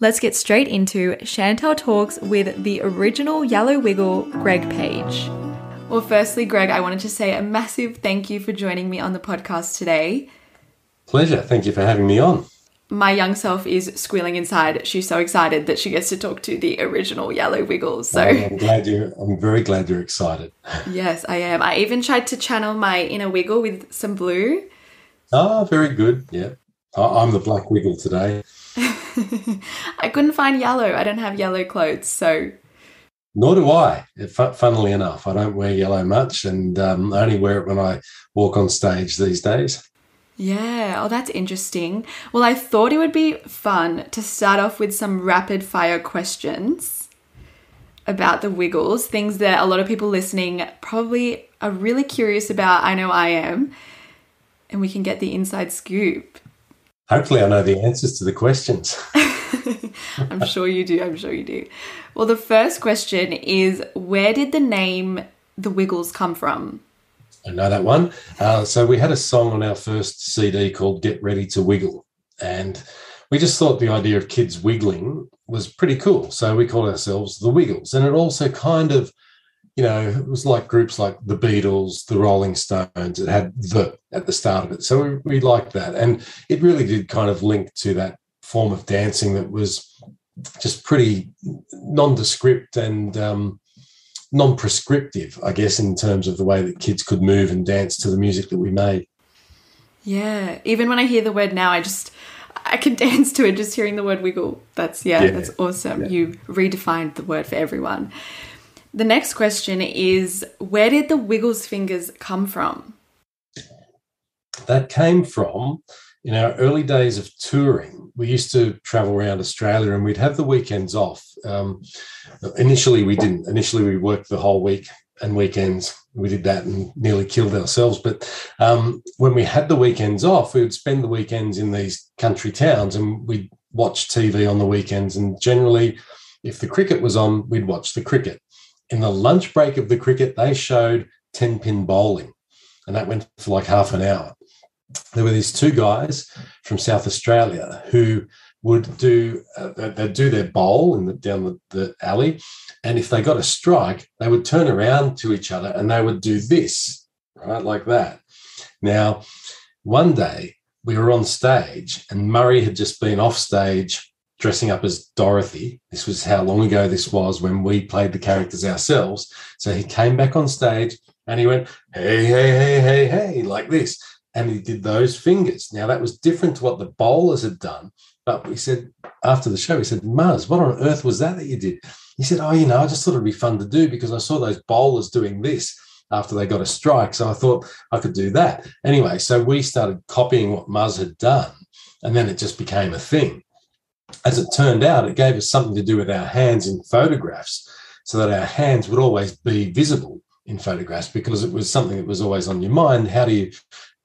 let's get straight into Chantelle Talks with the original Yellow Wiggle, Greg Page. Well, firstly, Greg, I wanted to say a massive thank you for joining me on the podcast today. Pleasure. Thank you for having me on. My young self is squealing inside. She's so excited that she gets to talk to the original Yellow Wiggles. So I'm glad you. I'm very glad you're excited. yes, I am. I even tried to channel my inner Wiggle with some blue. Oh, very good. Yeah, I'm the black Wiggle today. I couldn't find yellow. I don't have yellow clothes, so. Nor do I. Funnily enough, I don't wear yellow much, and um, I only wear it when I walk on stage these days. Yeah, oh, that's interesting. Well, I thought it would be fun to start off with some rapid fire questions about the Wiggles, things that a lot of people listening probably are really curious about. I know I am. And we can get the inside scoop. Hopefully, I know the answers to the questions. I'm sure you do. I'm sure you do. Well, the first question is where did the name The Wiggles come from? I know that one. Uh, so, we had a song on our first CD called Get Ready to Wiggle. And we just thought the idea of kids wiggling was pretty cool. So, we called ourselves The Wiggles. And it also kind of you know, it was like groups like the Beatles, the Rolling Stones. It had the at the start of it, so we, we liked that, and it really did kind of link to that form of dancing that was just pretty nondescript and um, non-prescriptive, I guess, in terms of the way that kids could move and dance to the music that we made. Yeah, even when I hear the word now, I just I can dance to it just hearing the word wiggle. That's yeah, yeah. that's awesome. Yeah. You redefined the word for everyone. The next question is where did the Wiggles fingers come from? That came from in our early days of touring. We used to travel around Australia and we'd have the weekends off. Um, initially, we didn't. Initially, we worked the whole week and weekends. We did that and nearly killed ourselves. But um, when we had the weekends off, we would spend the weekends in these country towns and we'd watch TV on the weekends. And generally, if the cricket was on, we'd watch the cricket in the lunch break of the cricket, they showed 10 pin bowling, and that went for like half an hour. There were these two guys from South Australia who would do uh, they'd do their bowl in the, down the, the alley, and if they got a strike, they would turn around to each other and they would do this, right, like that. Now, one day we were on stage, and Murray had just been off stage dressing up as Dorothy. This was how long ago this was when we played the characters ourselves. So he came back on stage and he went, hey, hey, hey, hey, hey, like this. And he did those fingers. Now, that was different to what the bowlers had done. But we said, after the show, he said, Muzz, what on earth was that that you did? He said, Oh, you know, I just thought it'd be fun to do because I saw those bowlers doing this after they got a strike. So I thought I could do that. Anyway, so we started copying what Muzz had done. And then it just became a thing as it turned out, it gave us something to do with our hands in photographs so that our hands would always be visible in photographs because it was something that was always on your mind. How do you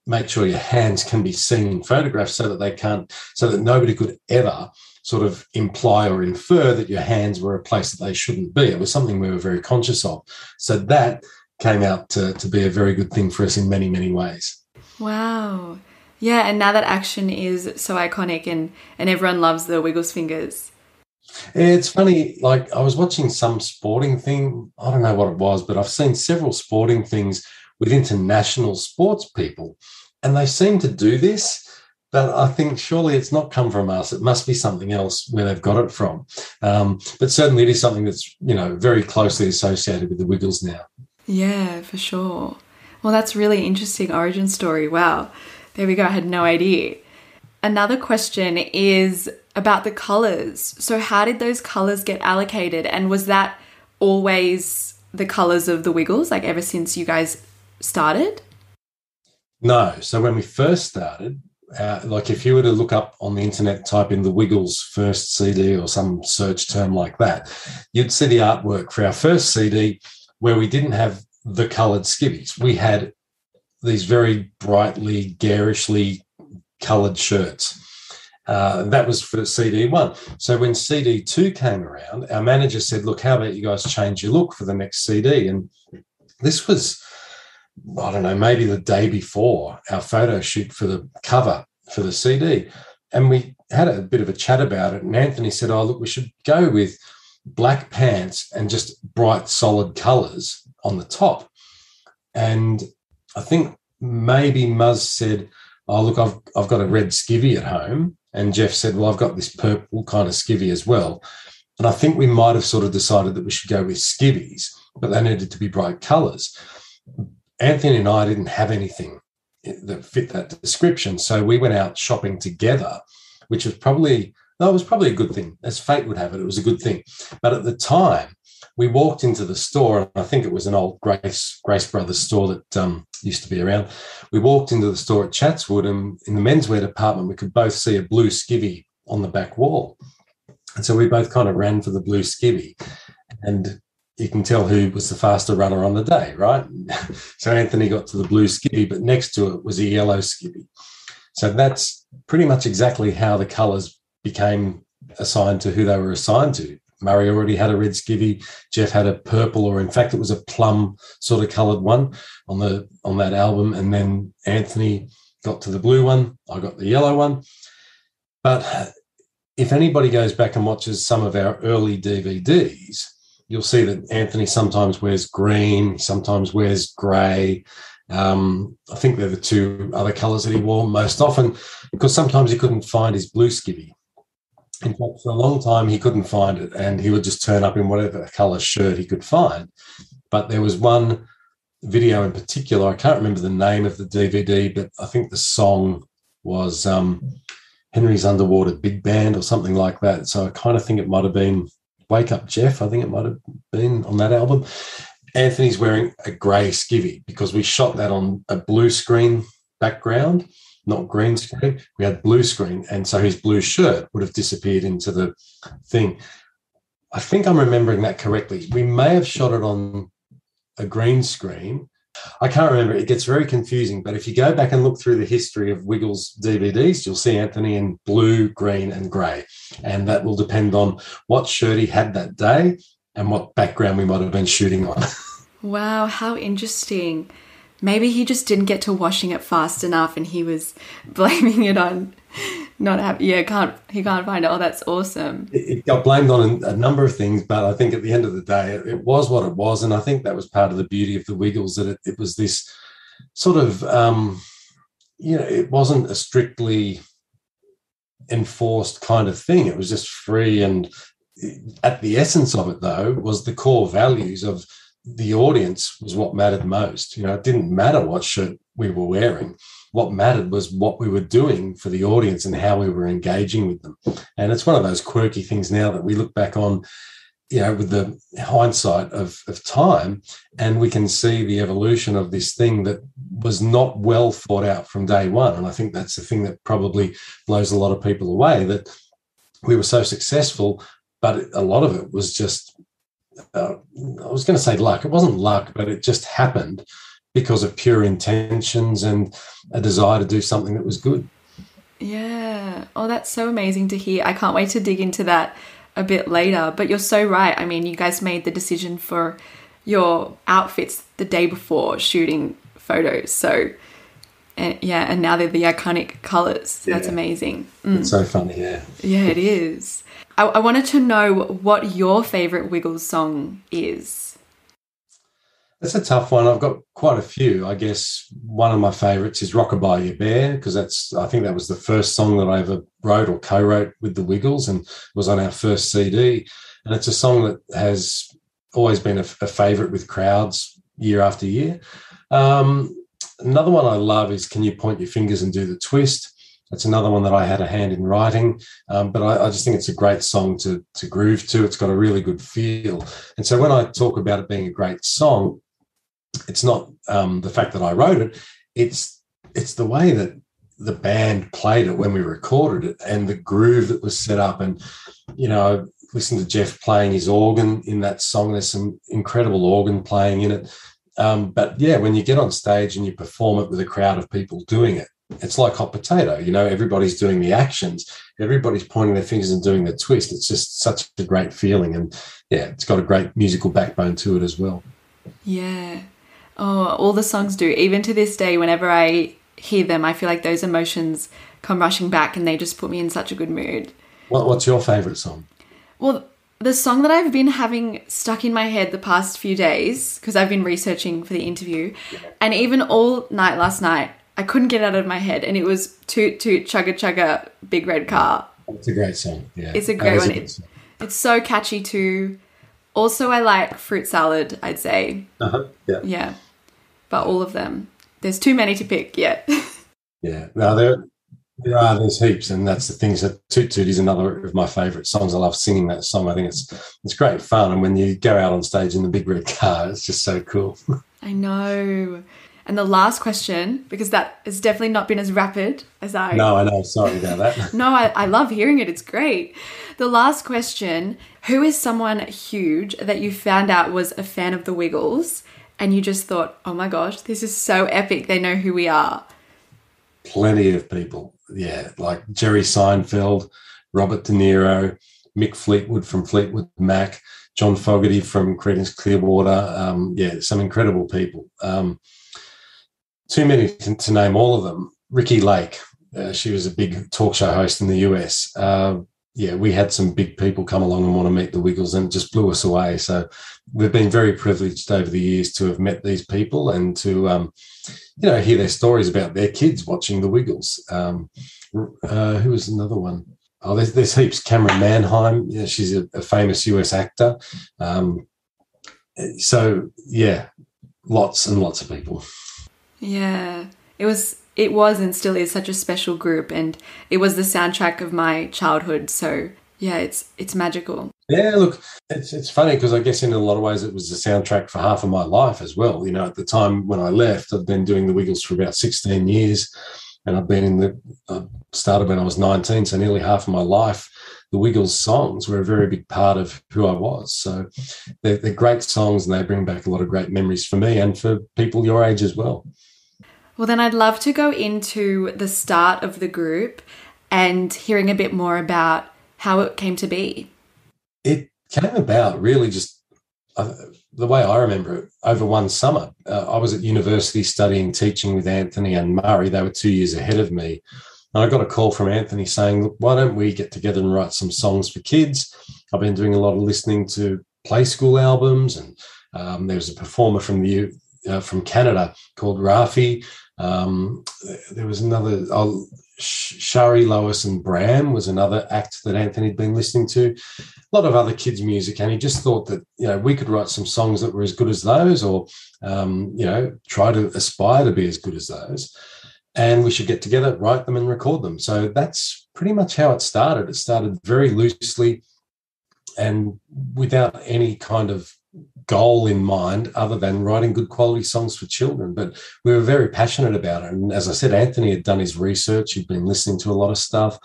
make sure your hands can be seen in photographs so that they can't, so that nobody could ever sort of imply or infer that your hands were a place that they shouldn't be? It was something we were very conscious of. So that came out to, to be a very good thing for us in many, many ways. Wow. Yeah, and now that action is so iconic and and everyone loves the Wiggles fingers. It's funny, like I was watching some sporting thing. I don't know what it was, but I've seen several sporting things with international sports people, and they seem to do this. But I think surely it's not come from us. It must be something else where they've got it from. Um, but certainly it is something that's you know very closely associated with the Wiggles now. Yeah, for sure. Well, that's really interesting origin story. Wow. There we go. I had no idea. Another question is about the colors. So, how did those colors get allocated? And was that always the colors of the Wiggles, like ever since you guys started? No. So, when we first started, uh, like if you were to look up on the internet, type in the Wiggles first CD or some search term like that, you'd see the artwork for our first CD where we didn't have the colored skivvies. We had these very brightly, garishly coloured shirts. Uh, that was for CD one. So when CD two came around, our manager said, "Look, how about you guys change your look for the next CD?" And this was, I don't know, maybe the day before our photo shoot for the cover for the CD, and we had a bit of a chat about it, and Anthony said, "Oh, look, we should go with black pants and just bright, solid colours on the top." And I think maybe Muzz said, "Oh, look, I've I've got a red skivvy at home," and Jeff said, "Well, I've got this purple kind of skivvy as well." And I think we might have sort of decided that we should go with skivvies, but they needed to be bright colours. Anthony and I didn't have anything that fit that description. So we went out shopping together, which was probably, no, it was probably a good thing. As fate would have it, it was a good thing. But at the time, we walked into the store, and I think it was an old Grace Grace Brothers store that um, used to be around. We walked into the store at Chatswood, and in the menswear department, we could both see a blue skivvy on the back wall. And so we both kind of ran for the blue skivvy. And you can tell who was the faster runner on the day, right? so Anthony got to the blue skivvy, but next to it was a yellow skivvy. So that's pretty much exactly how the colours became assigned to who they were assigned to. Murray already had a red skivvy. Jeff had a purple, or in fact, it was a plum sort of coloured one on the on that album. And then Anthony got to the blue one. I got the yellow one. But if anybody goes back and watches some of our early DVDs, you'll see that Anthony sometimes wears green, sometimes wears grey. Um, I think they're the two other colours that he wore most often because sometimes he couldn't find his blue skivvy. In fact, for a long time, he couldn't find it and he would just turn up in whatever colour shirt he could find. But there was one video in particular, I can't remember the name of the DVD, but I think the song was um, Henry's Underwater Big Band or something like that. So I kind of think it might have been Wake Up Jeff, I think it might have been on that album. Anthony's wearing a grey skivvy because we shot that on a blue screen background, not green screen. We had blue screen. And so his blue shirt would have disappeared into the thing. I think I'm remembering that correctly. We may have shot it on a green screen I can't remember. It gets very confusing. But if you go back and look through the history of Wiggles DVDs, you'll see Anthony in blue, green, and grey. And that will depend on what shirt he had that day and what background we might have been shooting on. wow, how interesting. Maybe he just didn't get to washing it fast enough and he was blaming it on not have yeah can't he can't find it. Oh that's awesome. It, got blamed on a number of things but i think at the end of the day it, it, was what it was and i think that was part of the beauty of the wiggles that it, it was this sort of um you know it wasn't a strictly enforced kind of thing. It was just free and at the essence of it though was the core values of the audience was what mattered most you know it didn't matter what shirt we were wearing what mattered was what we were doing for the audience and how we were engaging with them. And it's one of those quirky things now that we look back on, you know, with the hindsight of, of time, and we can see the evolution of this thing that was not well thought out from day one. And I think that's the thing that probably blows a lot of people away that we were so successful, but a lot of it was just uh, I was going to say luck. It wasn't luck, but it just happened because of pure intentions and a desire to do something that was good. Yeah. Oh, that's so amazing to hear. I can't wait to dig into that a bit later. But you're so right. I mean, you guys made the decision for your outfits the day before shooting photos. So, and, yeah, and now they're the iconic colors. Yeah. That's amazing. Mm. It's so funny, yeah. Yeah, it is. I, I wanted to know what your favorite Wiggles song is. That's a tough one. I've got quite a few. I guess one of my favourites is "Rock-a-Bye Your Bear" because that's I think that was the first song that I ever wrote or co-wrote with the Wiggles and was on our first CD. And it's a song that has always been a, a favourite with crowds year after year. Um, another one I love is "Can You Point Your Fingers and Do the Twist." That's another one that I had a hand in writing, um, but I, I, just think it's a great song to to groove to. It's got a really good feel, and so when I talk about it being a great song, it's not um, the fact that I wrote it; it's it's the way that the band played it when we recorded it, and the groove that was set up. And you know, listen to Jeff playing his organ in that song. There's some incredible organ playing in it. Um, but yeah, when you get on stage and you perform it with a crowd of people doing it, it's like hot potato. You know, everybody's doing the actions, everybody's pointing their fingers and doing the twist. It's just such a great feeling. And yeah, it's got a great musical backbone to it as well. Yeah. Oh, all the songs do. Even to this day, whenever I hear them, I feel like those emotions come rushing back and they just put me in such a good mood. What, what's your favourite song? Well, the song that I've been having stuck in my head the past few days, because I've been researching for the interview, and even all night last night, I couldn't get it out of my head, and it was Toot Toot Chugga Chugga Big Red Car. It's a great song. Yeah, It's a great one. good It's, it's so catchy too. Also, I like Fruit Salad, I'd say. Uh-huh. Yeah, Yeah. But all of them. There's too many to pick yet. yeah. No, there there are there's heaps, and that's the things that Toot Toot is another of my favourite songs. I love singing that song. I think it's it's great fun, and when you go out on stage in the big red car, it's just so cool. I know. And the last question, because that has definitely not been as rapid as I no, I know. Sorry about that. No, I, I love hearing it. It's great. The last question Who is someone huge that you found out was a fan of the Wiggles and you just thought, oh my gosh, this is so epic. They know who we are? Plenty of people. Yeah, like Jerry Seinfeld, Robert De Niro, Mick Fleetwood from Fleetwood Mac, John Fogerty from Creedence Clearwater. Um, yeah, some incredible people. Um, too many to, name all of them. Ricki Lake, uh, she was a big talk show host in the US. Uh, yeah, we had some big people come along and want to meet the Wiggles and it just blew us away. So we've been very privileged over the years to have met these people and to, um, you know, hear their stories about their kids watching the Wiggles. Um, uh, who was another one? Oh, there's, there's heaps. Camryn Manheim, yeah, she's a, a famous US actor. Um, so yeah, lots and lots of people. Yeah. It was it was and still is such a special group and it was the soundtrack of my childhood. So yeah, it's it's magical. Yeah, look, it's it's funny because I guess in a lot of ways it was the soundtrack for half of my life as well. You know, at the time when I left, I'd been doing the Wiggles for about 16 years, and I've been in the I started when I was 19, so nearly half of my life. The Wiggles songs were a very big part of who I was. So they're, they're great songs, and they bring back a lot of great memories for me and for people your age as well. Well, then I'd love to go into the start of the group and hearing a bit more about how it came to be. It came about really just uh, the way I remember it over one summer. Uh, I was at university studying teaching with Anthony and Murray. They were two years ahead of me. And I got a call from Anthony saying, why don't we get together and write some songs for kids? I've been doing a lot of listening to play school albums, and um, there was a performer from the uh, from Canada called Raffi. Um, there was another, oh, Sharon Lois and Bram was another act that Anthony had been listening to. A lot of other kids' music, and he just thought that you know we could write some songs that were as good as those, or um, you know try to aspire to be as good as those and we should get together, write them, and record them. So that's pretty much how it started. It started very loosely and without any kind of goal in mind other than writing good quality songs for children. But we were very passionate about it. And as I said, Anthony had done his research, he'd been listening to a lot of stuff.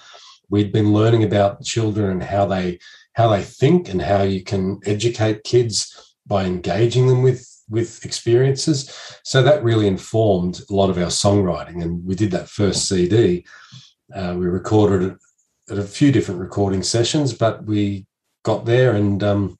We'd been learning about children and how they how they think and how you can educate kids by engaging them with with experiences. So that really informed a lot of our songwriting. And we did that first CD. Uh, we recorded it at a few different recording sessions, but we got there and um,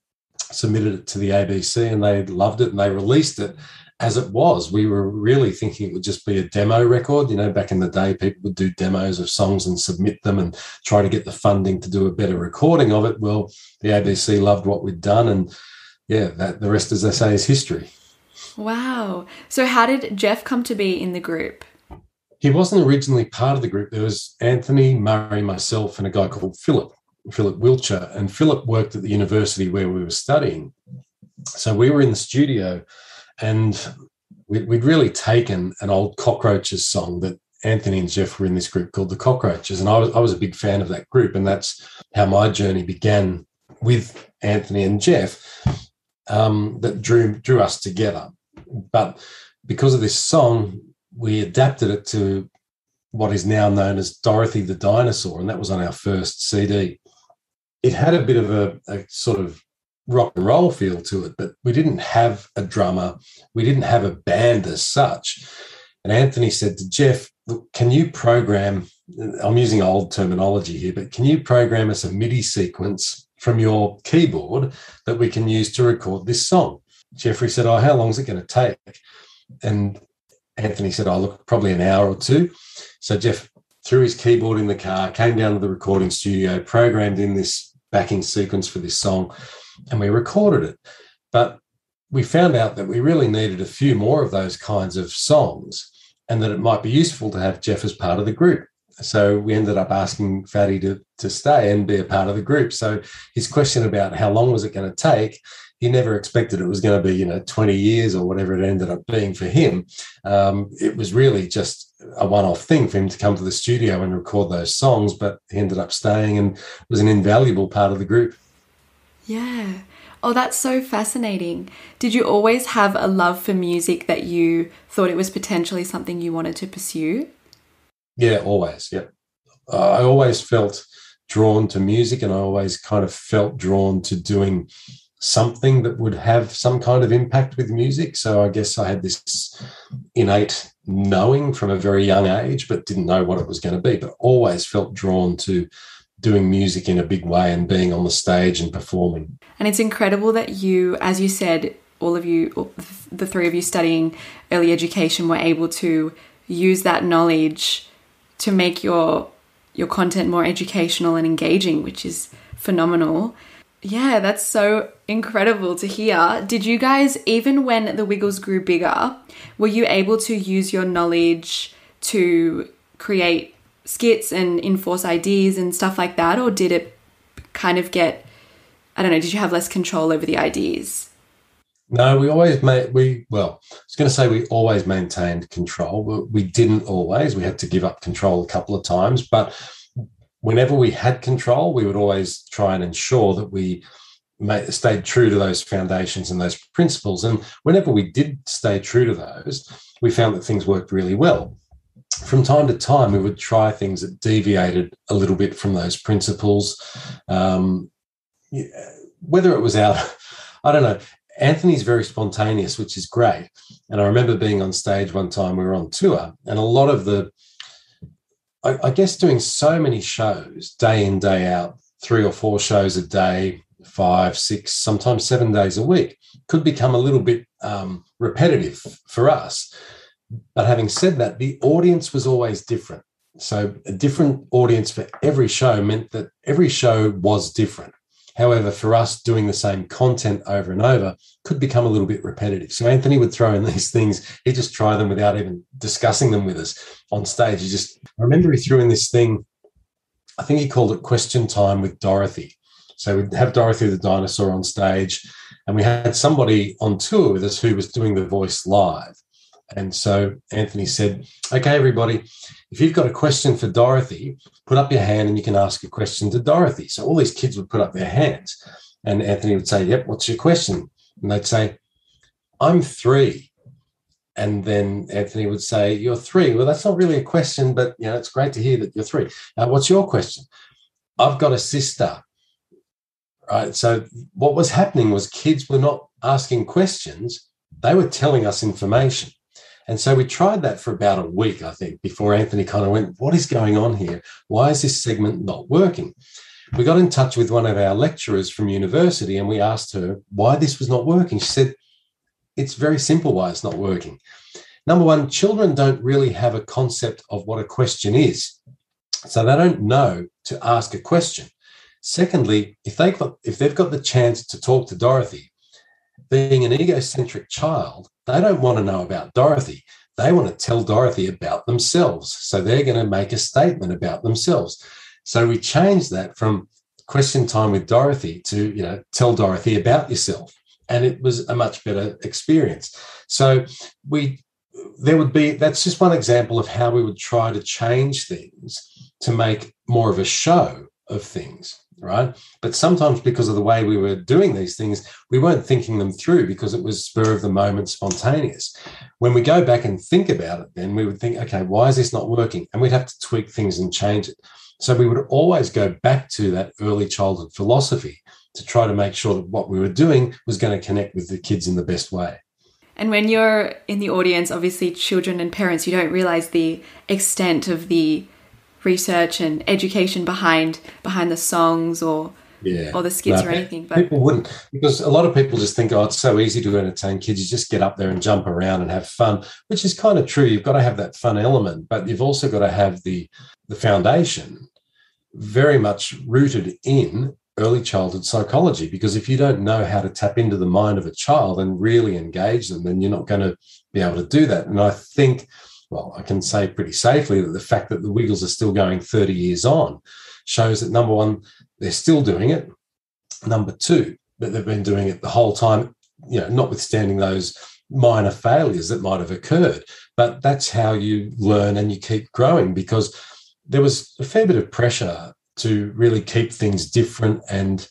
submitted it to the ABC and they loved it and they released it as it was. We were really thinking it would just be a demo record. You know, back in the day, people would do demos of songs and submit them and try to get the funding to do a better recording of it. Well, the ABC loved what we'd done and yeah, that the rest, as they say, is history. Wow. So, how did Jeff come to be in the group? He wasn't originally part of the group. There was Anthony, Murray, myself, and a guy called Philip, Philip Wilcher. And Philip worked at the university where we were studying. So we were in the studio and we- we'd really taken an old Cockroaches song that Anthony and Jeff were in this group called the Cockroaches. And I was, I was a big fan of that group. And that's how my journey began with Anthony and Jeff um, that drew, drew us together. But because of this song, we adapted it to what is now known as Dorothy the Dinosaur, and that was on our first CD. It had a bit of a, a, sort of rock and roll feel to it, but we didn't have a drummer, we didn't have a band as such. And Anthony said to Jeff, Look, can you program? I'm using old terminology here, but can you program us a MIDI sequence from your keyboard that we can use to record this song? Jeffrey said, Oh, how long is it going to take? And Anthony said, Oh, look, probably an hour or two. So Jeff threw his keyboard in the car, came down to the recording studio, programmed in this backing sequence for this song, and we recorded it. But we found out that we really needed a few more of those kinds of songs and that it might be useful to have Jeff as part of the group. So we ended up asking Fatty to, to stay and be a part of the group. So his question about how long was it going to take, he never expected it was going to be, you know, 20 years or whatever it ended up being for him. Um, it was really just a one-off thing for him to come to the studio and record those songs, but he ended up staying and was an invaluable part of the group. Yeah. Oh, that's so fascinating. Did you always have a love for music that you thought it was potentially something you wanted to pursue? Yeah, always. Yeah. I always felt drawn to music and I always kind of felt drawn to doing something that would have some kind of impact with music. So I guess I had this innate knowing from a very young age, but didn't know what it was going to be, but always felt drawn to doing music in a big way and being on the stage and performing. And it's incredible that you, as you said, all of you, the three of you studying early education, were able to use that knowledge to make your your content more educational and engaging, which is phenomenal. Yeah, that's so incredible to hear. Did you guys, even when the Wiggles grew bigger, were you able to use your knowledge to create skits and enforce ideas and stuff like that? Or did it kind of get, I don't know, did you have less control over the ideas? No, we always made, we, well, I was going to say we always maintained control. We didn't always. We had to give up control a couple of times. But whenever we had control, we would always try and ensure that we stayed true to those foundations and those principles. And whenever we did stay true to those, we found that things worked really well from time to time, we would try things that deviated a little bit from those principles. Um, whether it was out, I don't know. Anthony's very spontaneous, which is great. And I remember being on stage one time, we were on tour, and a lot of the, I, I guess, doing so many shows day in, day out, three or four shows a day, five, six, sometimes seven days a week, could become a little bit um, repetitive for us. But having said that, the audience was always different. So a different audience for every show meant that every show was different. However, for us doing the same content over and over could become a little bit repetitive. So Anthony would throw in these things. He'd just try them without even discussing them with us on stage. He just, I remember he threw in this thing, I think he called it question time with Dorothy. So we'd have Dorothy the dinosaur on stage, and we had somebody on tour with us who was doing the voice live. And so Anthony said, Okay, everybody, if you've got a question for Dorothy, put up your hand and you can ask a question to Dorothy. So all these kids would put up their hands. And Anthony would say, Yep, what's your question? And they'd say, I'm three. And then Anthony would say, You're three. Well, that's not really a question, but you know, it's great to hear that you're three. Uh, what's your question? I've got a sister. Right. So what was happening was kids were not asking questions, they were telling us information. And so we tried that for about a week, I think, before Anthony kind of went, What is going on here? Why is this segment not working? We got in touch with one of our lecturers from university and we asked her why this was not working. She said, It's very simple why it's not working. Number one, children don't really have a concept of what a question is. So they don't know to ask a question. Secondly, if they've got, if they've got the chance to talk to Dorothy, being an egocentric child, they don't want to know about Dorothy. They want to tell Dorothy about themselves. So they're going to make a statement about themselves. So we changed that from question time with Dorothy to, you know, tell Dorothy about yourself. And it was a much better experience. So we, there would be, that's just one example of how we would try to change things to make more of a show of things right? But sometimes because of the way we were doing these things, we weren't thinking them through because it was spur of the moment, spontaneous. When we go back and think about it, then we would think, okay, why is this not working? And we'd have to tweak things and change it. So we would always go back to that early childhood philosophy to try to make sure that what we were doing was going to connect with the kids in the best way. And when you're in the audience, obviously children and parents, you don't realize the extent of the research and education behind behind the songs or yeah. or the skits no, or anything. But people wouldn't because a lot of people just think, oh, it's so easy to entertain kids. You just get up there and jump around and have fun, which is kind of true. You've got to have that fun element, but you've also got to have the the foundation very much rooted in early childhood psychology. Because if you don't know how to tap into the mind of a child and really engage them, then you're not going to be able to do that. And I think, well, I can say pretty safely that the fact that the Wiggles are still going 30 years on shows that number one, they're still doing it. Number two, that they've been doing it the whole time, you know, notwithstanding those minor failures that might have occurred. But that's how you learn and you keep growing because there was a fair bit of pressure to really keep things different and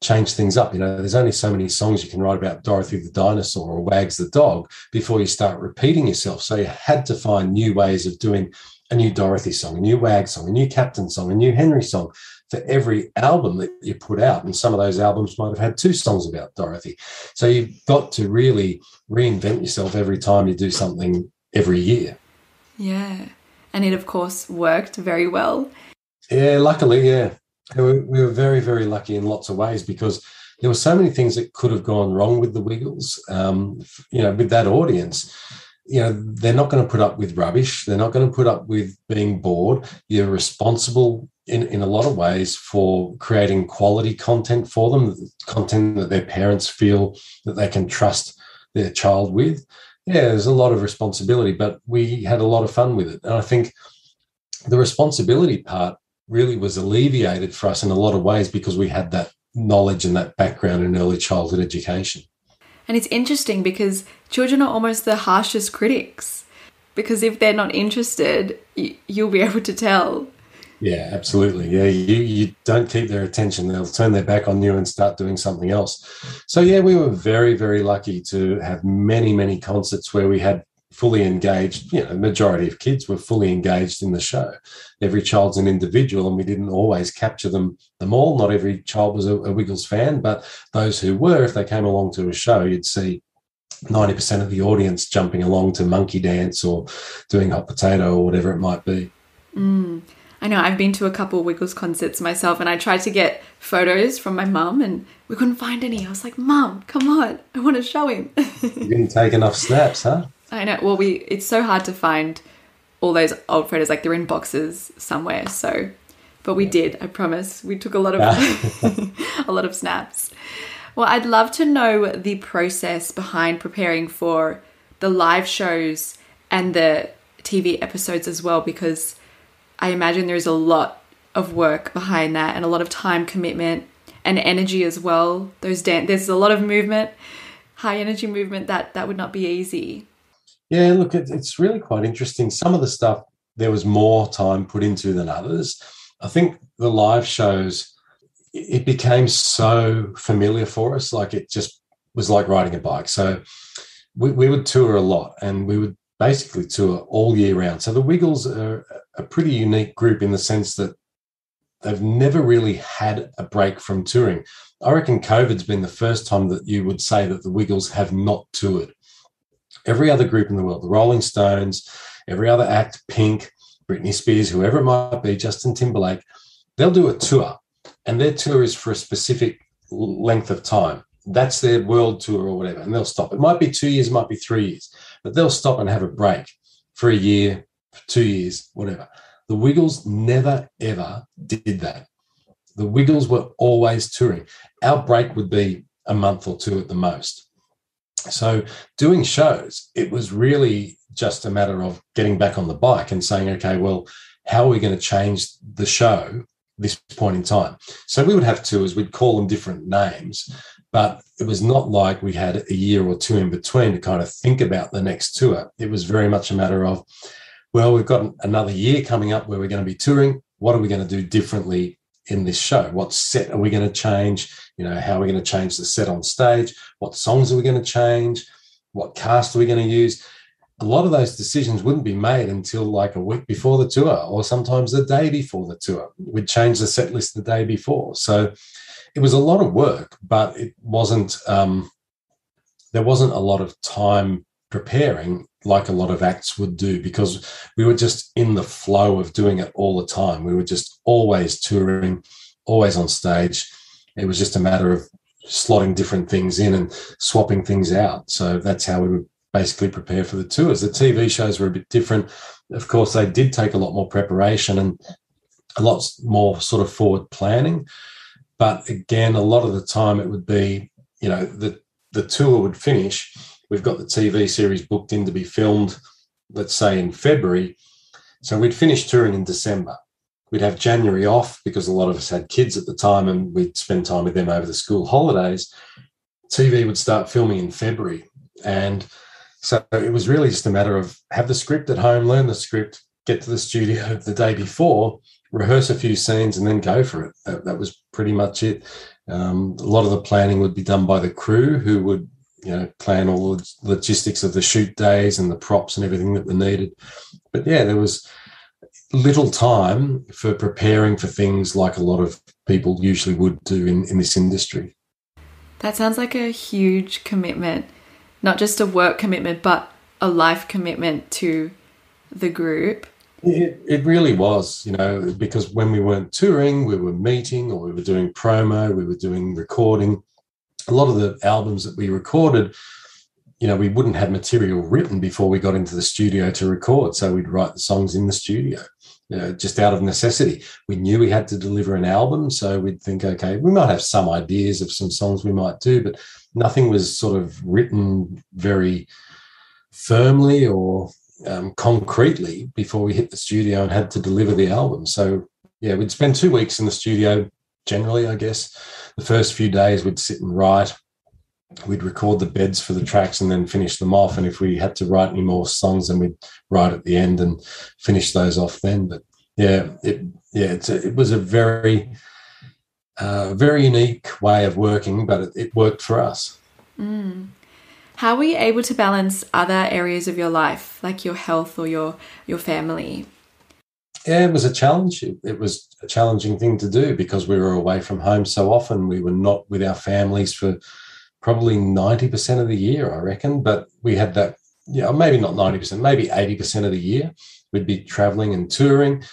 change things up. You know, there's only so many songs you can write about Dorothy the dinosaur or Wags the dog before you start repeating yourself. So you had to find new ways of doing a new Dorothy song, a new Wag song, a new Captain song, a new Henry song for every album that you put out. And some of those albums might have had two songs about Dorothy. So you've got to really reinvent yourself every time you do something every year. Yeah. And it, of course, worked very well. Yeah, luckily, yeah. We were very, very lucky in lots of ways because there were so many things that could have gone wrong with the Wiggles, um, you know, with that audience. You know they're not going to put up with rubbish. They're not going to put up with being bored. You're responsible in, in a lot of ways for creating quality content for them content that their parents feel that they can trust their child with. Yeah there's a lot of responsibility but we had a lot of fun with it. And i think the responsibility part really was alleviated for us in a lot of ways because we had that knowledge and that background in early childhood education and it's interesting because children are almost the harshest critics. Because if they're not interested, you'll be able to tell. Yeah, absolutely. Yeah, you, you don't keep their attention, they'll turn their back on you and start doing something else. So, yeah, we were very, very lucky to have many, many concerts where we had fully engaged, you know, majority of kids were fully engaged in the show. Every child's an individual, and we didn't always capture them them all. Not every child was a, a Wiggles fan, but those who were, if they came along to a show, you'd see 90% of the audience jumping along to monkey dance or doing hot potato or whatever it might be. Mm. I know I've been to a couple Wiggles concerts myself and I tried to get photos from my mum and we couldn't find any. I was like, Mum, come on, I want to show him. you didn't take enough snaps, huh? I know. Well, we it's so hard to find all those old photos. Like they're in boxes somewhere. So, but we did. I promise. We took a lot of ah. a lot of snaps. Well, I'd love to know the process behind preparing for the live shows and the TV episodes as well, because I imagine there's a lot of work behind that and a lot of time commitment and energy as well. Those dan- there's a lot of movement, high energy movement that that would not be easy. Yeah, look, it's really quite interesting. Some of the stuff there was more time put into than others. I think the live shows, it became so familiar for us. Like it just was like riding a bike. So we, we would tour a lot and we would basically tour all year round. So the Wiggles are a pretty unique group in the sense that they've never really had a break from touring. I reckon COVID's been the first time that you would say that the Wiggles have not toured every other group in the world, the Rolling Stones, every other act, Pink, Britney Spears, whoever it might be, Justin Timberlake, they'll do a tour. And their tour is for a specific length of time. That's their world tour or whatever. And they'll stop. It might be two years, it might be three years, but they'll stop and have a break for a year, for two years, whatever. The Wiggles never, ever did that. The Wiggles were always touring. Our break would be a month or two at the most. So doing shows, it was really just a matter of getting back on the bike and saying, okay, well, how are we going to change the show this point in time? So we would have tours, we'd call them different names, but it was not like we had a year or two in between to kind of think about the next tour. It was very much a matter of, well, we've got another year coming up where we're going to be touring. What are we going to do differently in this show? What set are we going to change? You know, how are we going to change the set on stage? What songs are we going to change? What cast are we going to use? A lot of those decisions wouldn't be made until like a week before the tour, or sometimes the day before the tour. We'd change the set list the day before. So it was a lot of work, but it wasn't. Um, there wasn't a lot of time preparing like a lot of acts would do because we were just in the flow of doing it all the time. We were just always touring, always on stage, It was just a matter of slotting different things in and swapping things out. So that's how we would basically prepare for the tours. The TV shows were a bit different. Of course, they did take a lot more preparation and a lot more sort of forward planning. But again, a lot of the time it would be, you know, the the tour would finish. We've got the TV series booked in to be filmed, let's say in February. So we'd finish touring in December. We'd have January off because a lot of us had kids at the time and we'd spend time with them over the school holidays. TV would start filming in February. And so it was really just a matter of have the script at home, learn the script, get to the studio the day before, rehearse a few scenes, and then go for it. That, that was pretty much it. Um, a lot of the planning would be done by the crew, who would you know plan all the logistics of the shoot days and the props and everything that were needed. But yeah, there was little time for preparing for things like a lot of people usually would do in, in this industry. That sounds like a huge commitment, not just a work commitment, but a life commitment to the group. It, it really was, you know, because when we weren't touring, we were meeting or we were doing promo, we were doing recording. A lot of the albums that we recorded, you know, we wouldn't have material written before we got into the studio to record. So we'd write the songs in the studio. You know, just out of necessity. We knew we had to deliver an album, so we'd think, okay, we might have some ideas of some songs we might do, but nothing was sort of written very firmly or um, concretely before we hit the studio and had to deliver the album. So yeah, we'd spend two weeks in the studio generally, I guess. The first few days we'd sit and write. We'd record the beds for the tracks and then finish them off. And if we had to write any more songs, then we'd write at the end and finish those off then. But yeah, it yeah, a, it was a very uh, very unique way of working, but it, it worked for us. Mm. How were you able to balance other areas of your life, like your health or your your family? Yeah, it was a challenge. It, it was a challenging thing to do because we were away from home so often. We were not with our families for probably 90% of the year, I reckon. But we had that, yeah, maybe not 90%, maybe 80% of the year. We'd be traveling and touring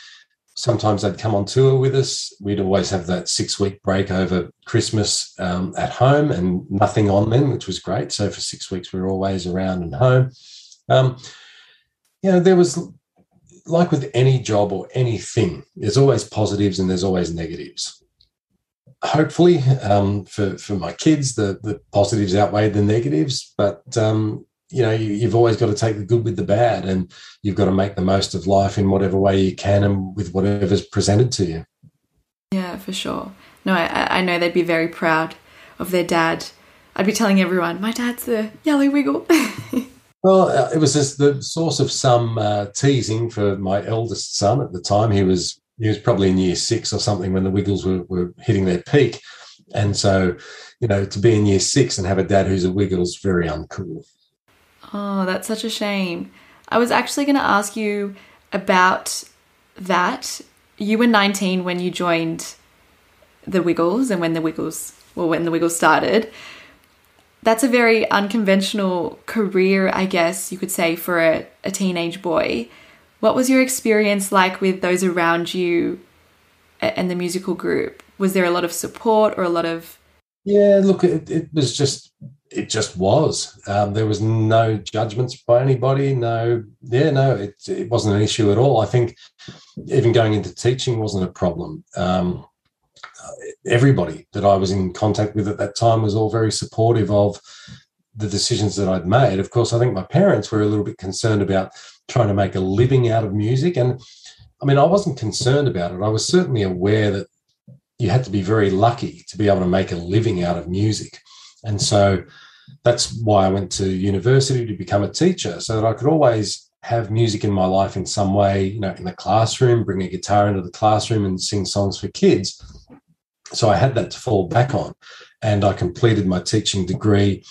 sometimes they'd come on tour with us. We'd always have that six week break over Christmas um, at home and nothing on then, which was great. So for six weeks, we were always around and home. Um, you know, there was like with any job or anything, there's always positives and there's always negatives. Hopefully, um, for for my kids, the the positives outweigh the negatives, but um, you know you, have always got to take the good with the bad and you've got to make the most of life in whatever way you can and with whatever's presented to you. Yeah for sure. No i, I know they'd be very proud of their dad. I'd be telling everyone my dad's the yellow wiggle. Well uh, it was just the source of some uh, teasing for my eldest son at the time. He was he was probably in year six or something when the wiggles were, were hitting their peak and so you know to be in year six and have a dad who's a Wiggles, very uncool Oh, that's such a shame. I was actually going to ask you about that. You were 19 when you joined the Wiggles and when the Wiggles, well, when the Wiggles started. That's a very unconventional career, I guess you could say, for a, a teenage boy. What was your experience like with those around you and the musical group? Was there a lot of support or a lot of. Yeah, look, it, it was just it just was. Um, there was no judgments by anybody. No, yeah, no, it, it wasn't an issue at all. I think even going into teaching wasn't a problem. Um, everybody that I was in contact with at that time was all very supportive of the decisions that I'd made. Of course, I think my parents were a little bit concerned about trying to make a living out of music. And I mean, I wasn't concerned about it. I was certainly aware that you had to be very lucky to be able to make a living out of music. And so that's why I went to university to become a teacher so that I could always have music in my life in some way, you know, in the classroom, bring a guitar into the classroom and sing songs for kids. So I had that to fall back on. And I completed my teaching degree.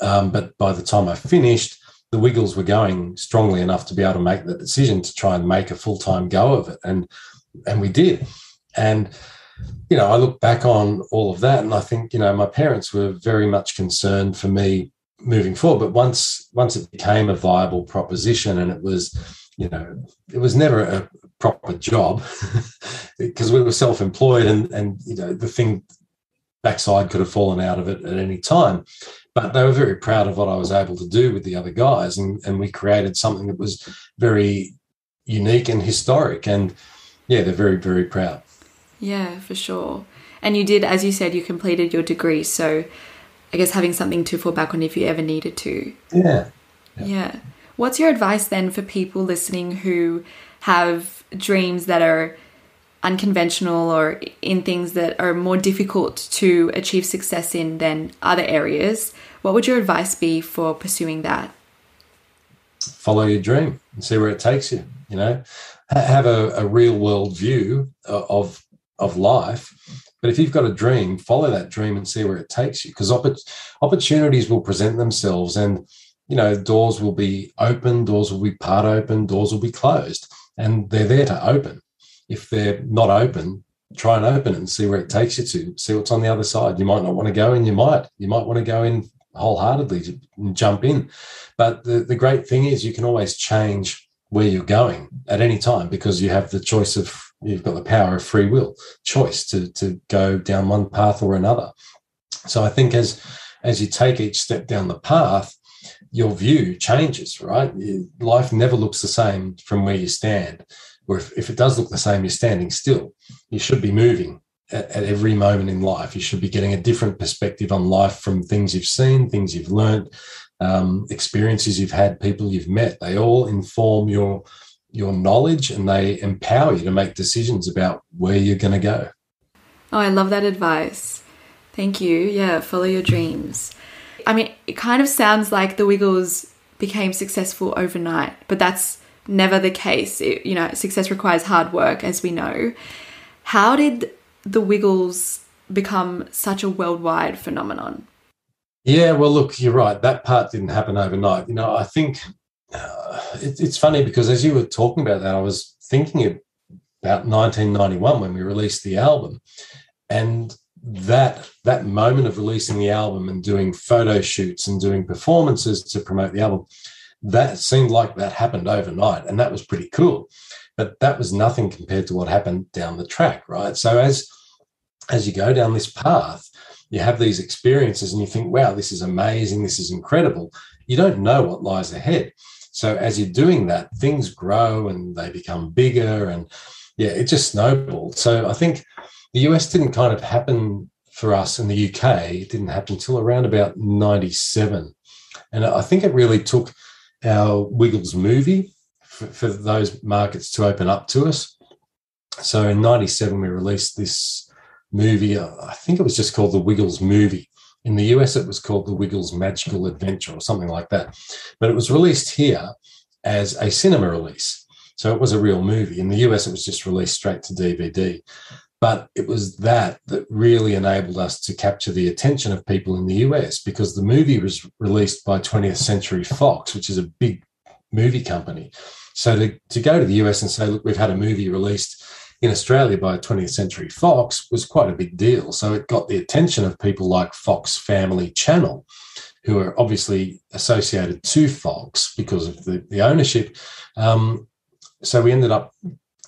Um, but by the time I finished, the Wiggles were going strongly enough to be able to make the decision to try and make a full time go of it. And and we did. And you know, I look back on all of that and I think, you know, my parents were very much concerned for me moving forward. But once once it became a viable proposition and it was, you know, it was never a proper job because we were self-employed and and you know the thing backside could have fallen out of it at any time. But they were very proud of what I was able to do with the other guys. And, and we created something that was very unique and historic. And yeah, they're very, very proud. Yeah, for sure. And you did, as you said, you completed your degree. So I guess having something to fall back on if you ever needed to. Yeah. Yeah. yeah. What's your advice then for people listening who have dreams that are unconventional or in things that are more difficult to achieve success in than other areas? What would your advice be for pursuing that? Follow your dream and see where it takes you. You know, have a, a real world view uh, of of life. But if you've got a dream, follow that dream and see where it takes you, because opp- opportunities will present themselves, and you know doors will be open, doors will be part open, doors will be closed, and they're there to open. If they're not open, try and open it and see where it takes you to. See what's on the other side. You might not want to go in. You might. You might want to go in wholeheartedly jump in. But the, the great thing is you can always change where you're going at any time because you have the choice of you've got the power of free will choice to to go down one path or another so i think as as you take each step down the path your view changes right life never looks the same from where you stand or if, if it does look the same you're standing still you should be moving at, at every moment in life you should be getting a different perspective on life from things you've seen things you've learned um, experiences you've had, people you've met, they all inform your your knowledge and they empower you to make decisions about where you're going to go. Oh, I love that advice. Thank you. Yeah, follow your dreams. I mean, it kind of sounds like the Wiggles became successful overnight, but that's never the case. It, you know, success requires hard work, as we know. How did the Wiggles become such a worldwide phenomenon? Yeah, well, look, you're right. That part didn't happen overnight. You know, I think uh, it, it's funny because as you were talking about that, I was thinking about 1991 when we released the album, and that that moment of releasing the album and doing photo shoots and doing performances to promote the album, that seemed like that happened overnight, and that was pretty cool. But that was nothing compared to what happened down the track, right? So as as you go down this path, you have these experiences and you think, wow, this is amazing, this is incredible. You don't know what lies ahead. So as you're doing that, things grow and they become bigger and yeah, it just snowballed. So I think the US didn't kind of happen for us in the UK. It didn't happen until around about 97. And I think it really took our Wiggles movie for, for those markets to open up to us. So in 97, we released this movie. Uh, I think it was just called the Wiggles movie. In the US, it was called the Wiggles Magical Adventure or something like that. But it was released here as a cinema release. So it was a real movie. In the US, it was just released straight to DVD. But it was that that really enabled us to capture the attention of people in the US because the movie was released by 20th Century Fox, which is a big movie company. So to, to go to the US and say, look, we've had a movie released in Australia by 20th Century Fox was quite a big deal. So it got the attention of people like Fox Family Channel, who are obviously associated to Fox because of the, the ownership. Um, so we ended up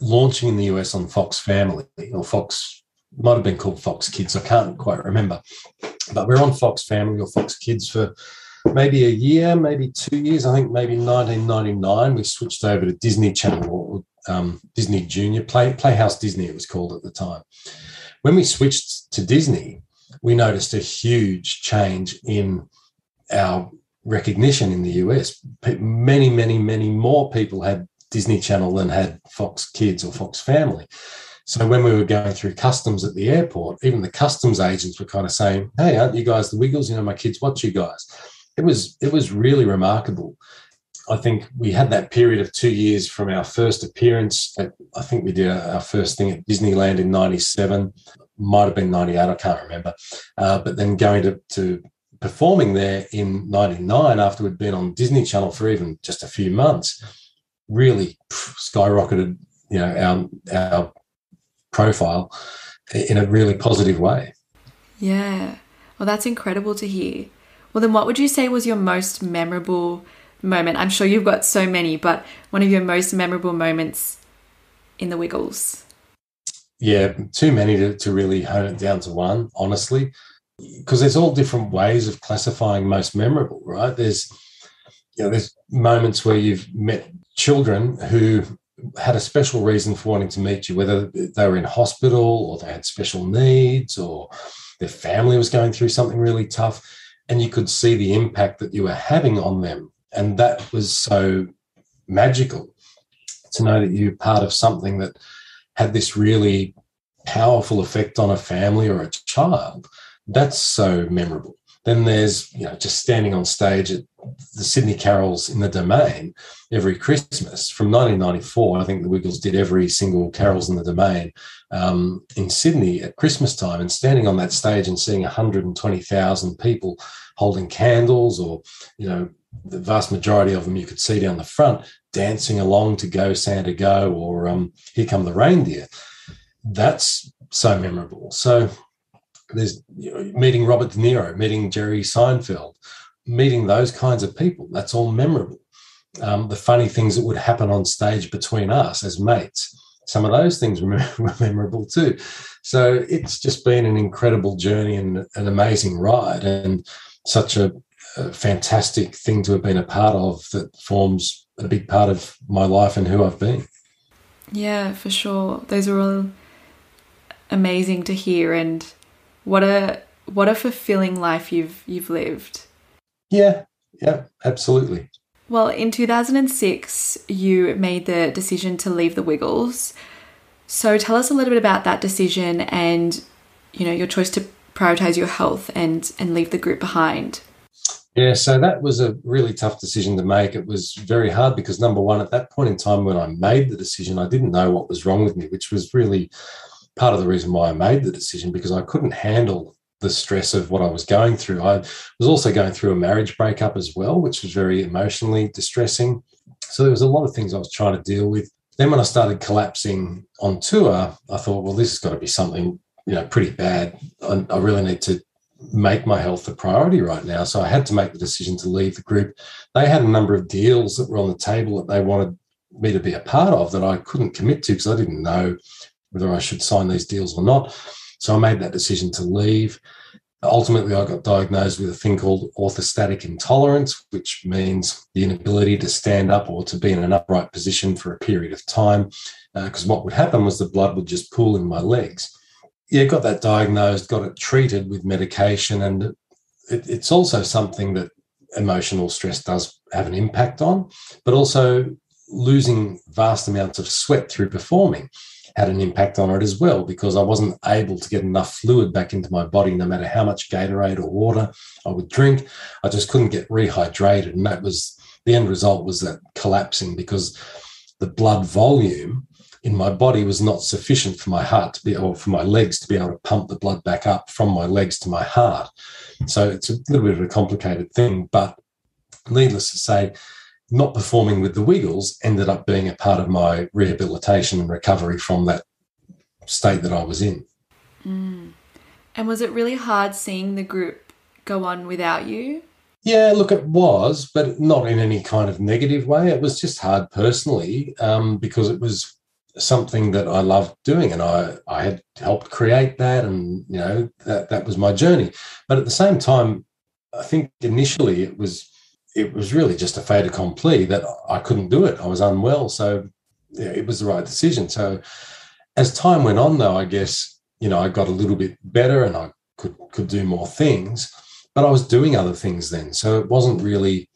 launching in the US on Fox Family or Fox, might have been called Fox Kids. I can't quite remember. But we're on Fox Family or Fox Kids for maybe a year, maybe two years. I think maybe 1999 we switched over to Disney Channel or um, Disney Junior Play Playhouse Disney. It was called at the time. When we switched to Disney, we noticed a huge change in our recognition in the US. Many, many, many more people had Disney Channel than had Fox Kids or Fox Family. So when we were going through customs at the airport, even the customs agents were kind of saying, "Hey, aren't you guys the Wiggles? You know, my kids watch you guys." It was it was really remarkable I think we had that period of two years from our first appearance. At, I think we did our first thing at Disneyland in '97, might have been '98, I can't remember. Uh, but then going to, to performing there in '99 after we'd been on Disney Channel for even just a few months, really skyrocketed, you know, our our profile in a really positive way. Yeah, well, that's incredible to hear. Well, then, what would you say was your most memorable? moment? I'm sure you've got so many, but one of your most memorable moments in the Wiggles? Yeah, too many to, to really hone it down to one, honestly. because there's all different ways of classifying most memorable, right? There's you know, there's moments where you've met children who had a special reason for wanting to meet you, whether they were in hospital or they had special needs or their family was going through something really tough. And you could see the impact that you were having on them. And that was so magical to know that you're part of something that had this really powerful effect on a family or a child. That's so memorable. Then there's, you know, just standing on stage at the Sydney Carols in the Domain every Christmas from 1994. I think the Wiggles did every single Carols in the Domain um, in Sydney at Christmas time, and standing on that stage and seeing 120,000 people holding candles, or you know, the vast majority of them you could see down the front dancing along to "Go Santa Go" or um, "Here Come the Reindeer." That's so memorable. So there's you know, meeting Robert De Niro, meeting Jerry Seinfeld, meeting those kinds of people. That's all memorable. Um, the funny things that would happen on stage between us as mates, some of those things were, memorable too. So it's just been an incredible journey and an amazing ride, and such a, a fantastic thing to have been a part of that forms a big part of my life and who I've been. Yeah, for sure. Those are all amazing to hear and what a what a fulfilling life you've you've lived. Yeah, yeah, absolutely. Well, in 2006, you made the decision to leave the Wiggles. So tell us a little bit about that decision and you know your choice to prioritize your health and and leave the group behind. Yeah, so that was a really tough decision to make. It was very hard because number one, at that point in time when I made the decision, I didn't know what was wrong with me, which was really part of the reason why I made the decision because I couldn't handle the stress of what I was going through. I was also going through a marriage breakup as well, which was very emotionally distressing. So there was a lot of things I was trying to deal with. Then when I started collapsing on tour, I thought, well, this has got to be something, you know, pretty bad. I, I really need to make my health a priority right now. So I had to make the decision to leave the group. They had a number of deals that were on the table that they wanted me to be a part of that I couldn't commit to because I didn't know whether I should sign these deals or not. So I made that decision to leave. Ultimately, I got diagnosed with a thing called orthostatic intolerance, which means the inability to stand up or to be in an upright position for a period of time. Because uh, what would happen was the blood would just pool in my legs. Yeah, got that diagnosed, got it treated with medication. And it, it's also something that emotional stress does have an impact on, but also losing vast amounts of sweat through performing had an impact on it as well because I wasn't able to get enough fluid back into my body no matter how much Gatorade or water I would drink. I just couldn't get rehydrated. And that was the end result was that collapsing because the blood volume in my body was not sufficient for my heart to be or for my legs to be able to pump the blood back up from my legs to my heart. So it's a little bit of a complicated thing, but needless to say, not performing with the Wiggles ended up being a part of my rehabilitation and recovery from that state that I was in. Mm. And was it really hard seeing the group go on without you? Yeah, look, it was, but not in any kind of negative way. It was just hard personally um, because it was something that I loved doing, and I I had helped create that, and you know that that was my journey. But at the same time, I think initially it was it was really just a fait accompli that I couldn't do it. I was unwell. So yeah, it was the right decision. So as time went on, though, I guess, you know, I got a little bit better and I could, could do more things, but I was doing other things then. So it wasn't really,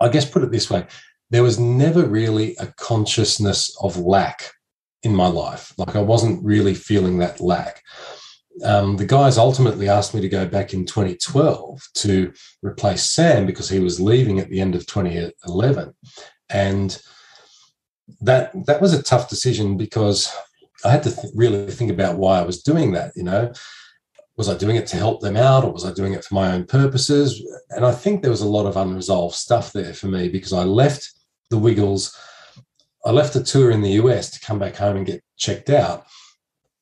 I guess, put it this way, there was never really a consciousness of lack in my life. Like I wasn't really feeling that lack um, the guys ultimately asked me to go back in 2012 to replace Sam because he was leaving at the end of 2011, and that that was a tough decision because I had to th- really think about why I was doing that. You know, was I doing it to help them out, or was I doing it for my own purposes? And I think there was a lot of unresolved stuff there for me because I left the Wiggles. I left a tour in the US to come back home and get checked out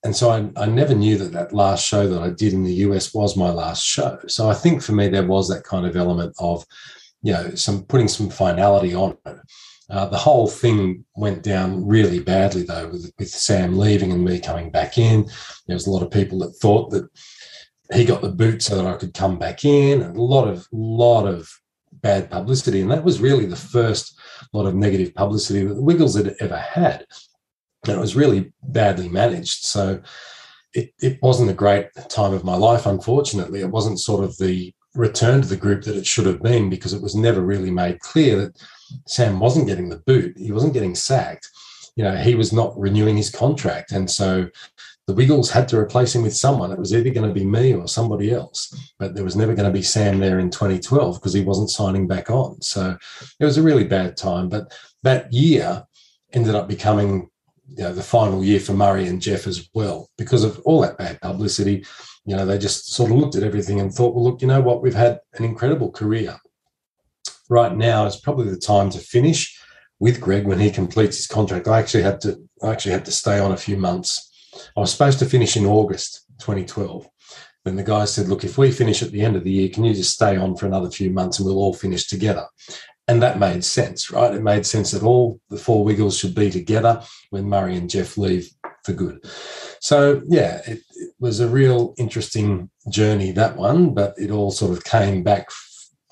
and so I, I never knew that that last show that I did in the US was my last show. So I think for me there was that kind of element of, you know, some putting some finality on it. Uh, the whole thing went down really badly though, with, with Sam leaving and me coming back in. There was a lot of people that thought that he got the boot so that I could come back in. and A lot of lot of bad publicity, and that was really the first lot of negative publicity that the Wiggles had ever had. And it was really badly managed. So it, it wasn't a great time of my life, unfortunately. It wasn't sort of the return to the group that it should have been because it was never really made clear that Sam wasn't getting the boot. He wasn't getting sacked. You know, he was not renewing his contract. And so the Wiggles had to replace him with someone. It was either going to be me or somebody else, but there was never going to be Sam there in 2012 because he wasn't signing back on. So it was a really bad time. But that year ended up becoming you know, the final year for Murray and Jeff as well because of all that bad publicity. You know, they just sort of looked at everything and thought, well, look, you know what, we've had an incredible career. Right now is probably the time to finish with Greg when he completes his contract. I actually had to I actually had to stay on a few months. I was supposed to finish in August 2012. Then the guy said, look, if we finish at the end of the year, can you just stay on for another few months and we'll all finish together? And that made sense, right? It made sense that all the four Wiggles should be together when Murray and Jeff leave for good. So, yeah, it, it was a real interesting journey, that one, but it all sort of came back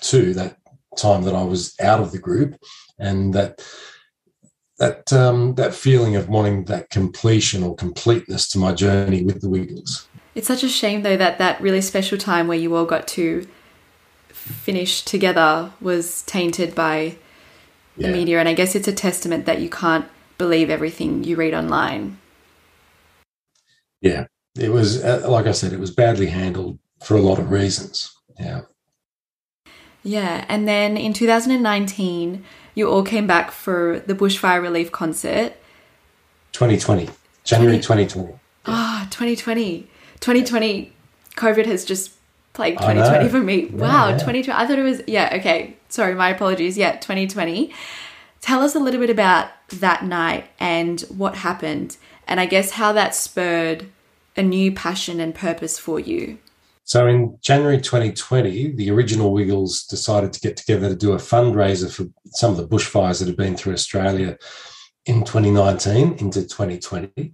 to that time that I was out of the group and that that um, that feeling of wanting that completion or completeness to my journey with the Wiggles. It's such a shame though that that really special time where you all got to finish together was tainted by the yeah. media. And I guess it's a testament that you can't believe everything you read online. Yeah, it was, uh, like I said, it was badly handled for a lot of reasons. Yeah. Yeah. And then in 2019, you all came back for the bushfire relief concert. 2020, January 20, 2020. Ah, oh, 2020. 2020, COVID has just like 2020 for me. Yeah, wow, yeah. 2020. I thought it was, yeah, okay. Sorry, my apologies. Yeah, 2020. Tell us a little bit about that night and what happened, and I guess how that spurred a new passion and purpose for you. So in January 2020, the original Wiggles decided to get together to do a fundraiser for some of the bushfires that had been through Australia in 2019 into 2020.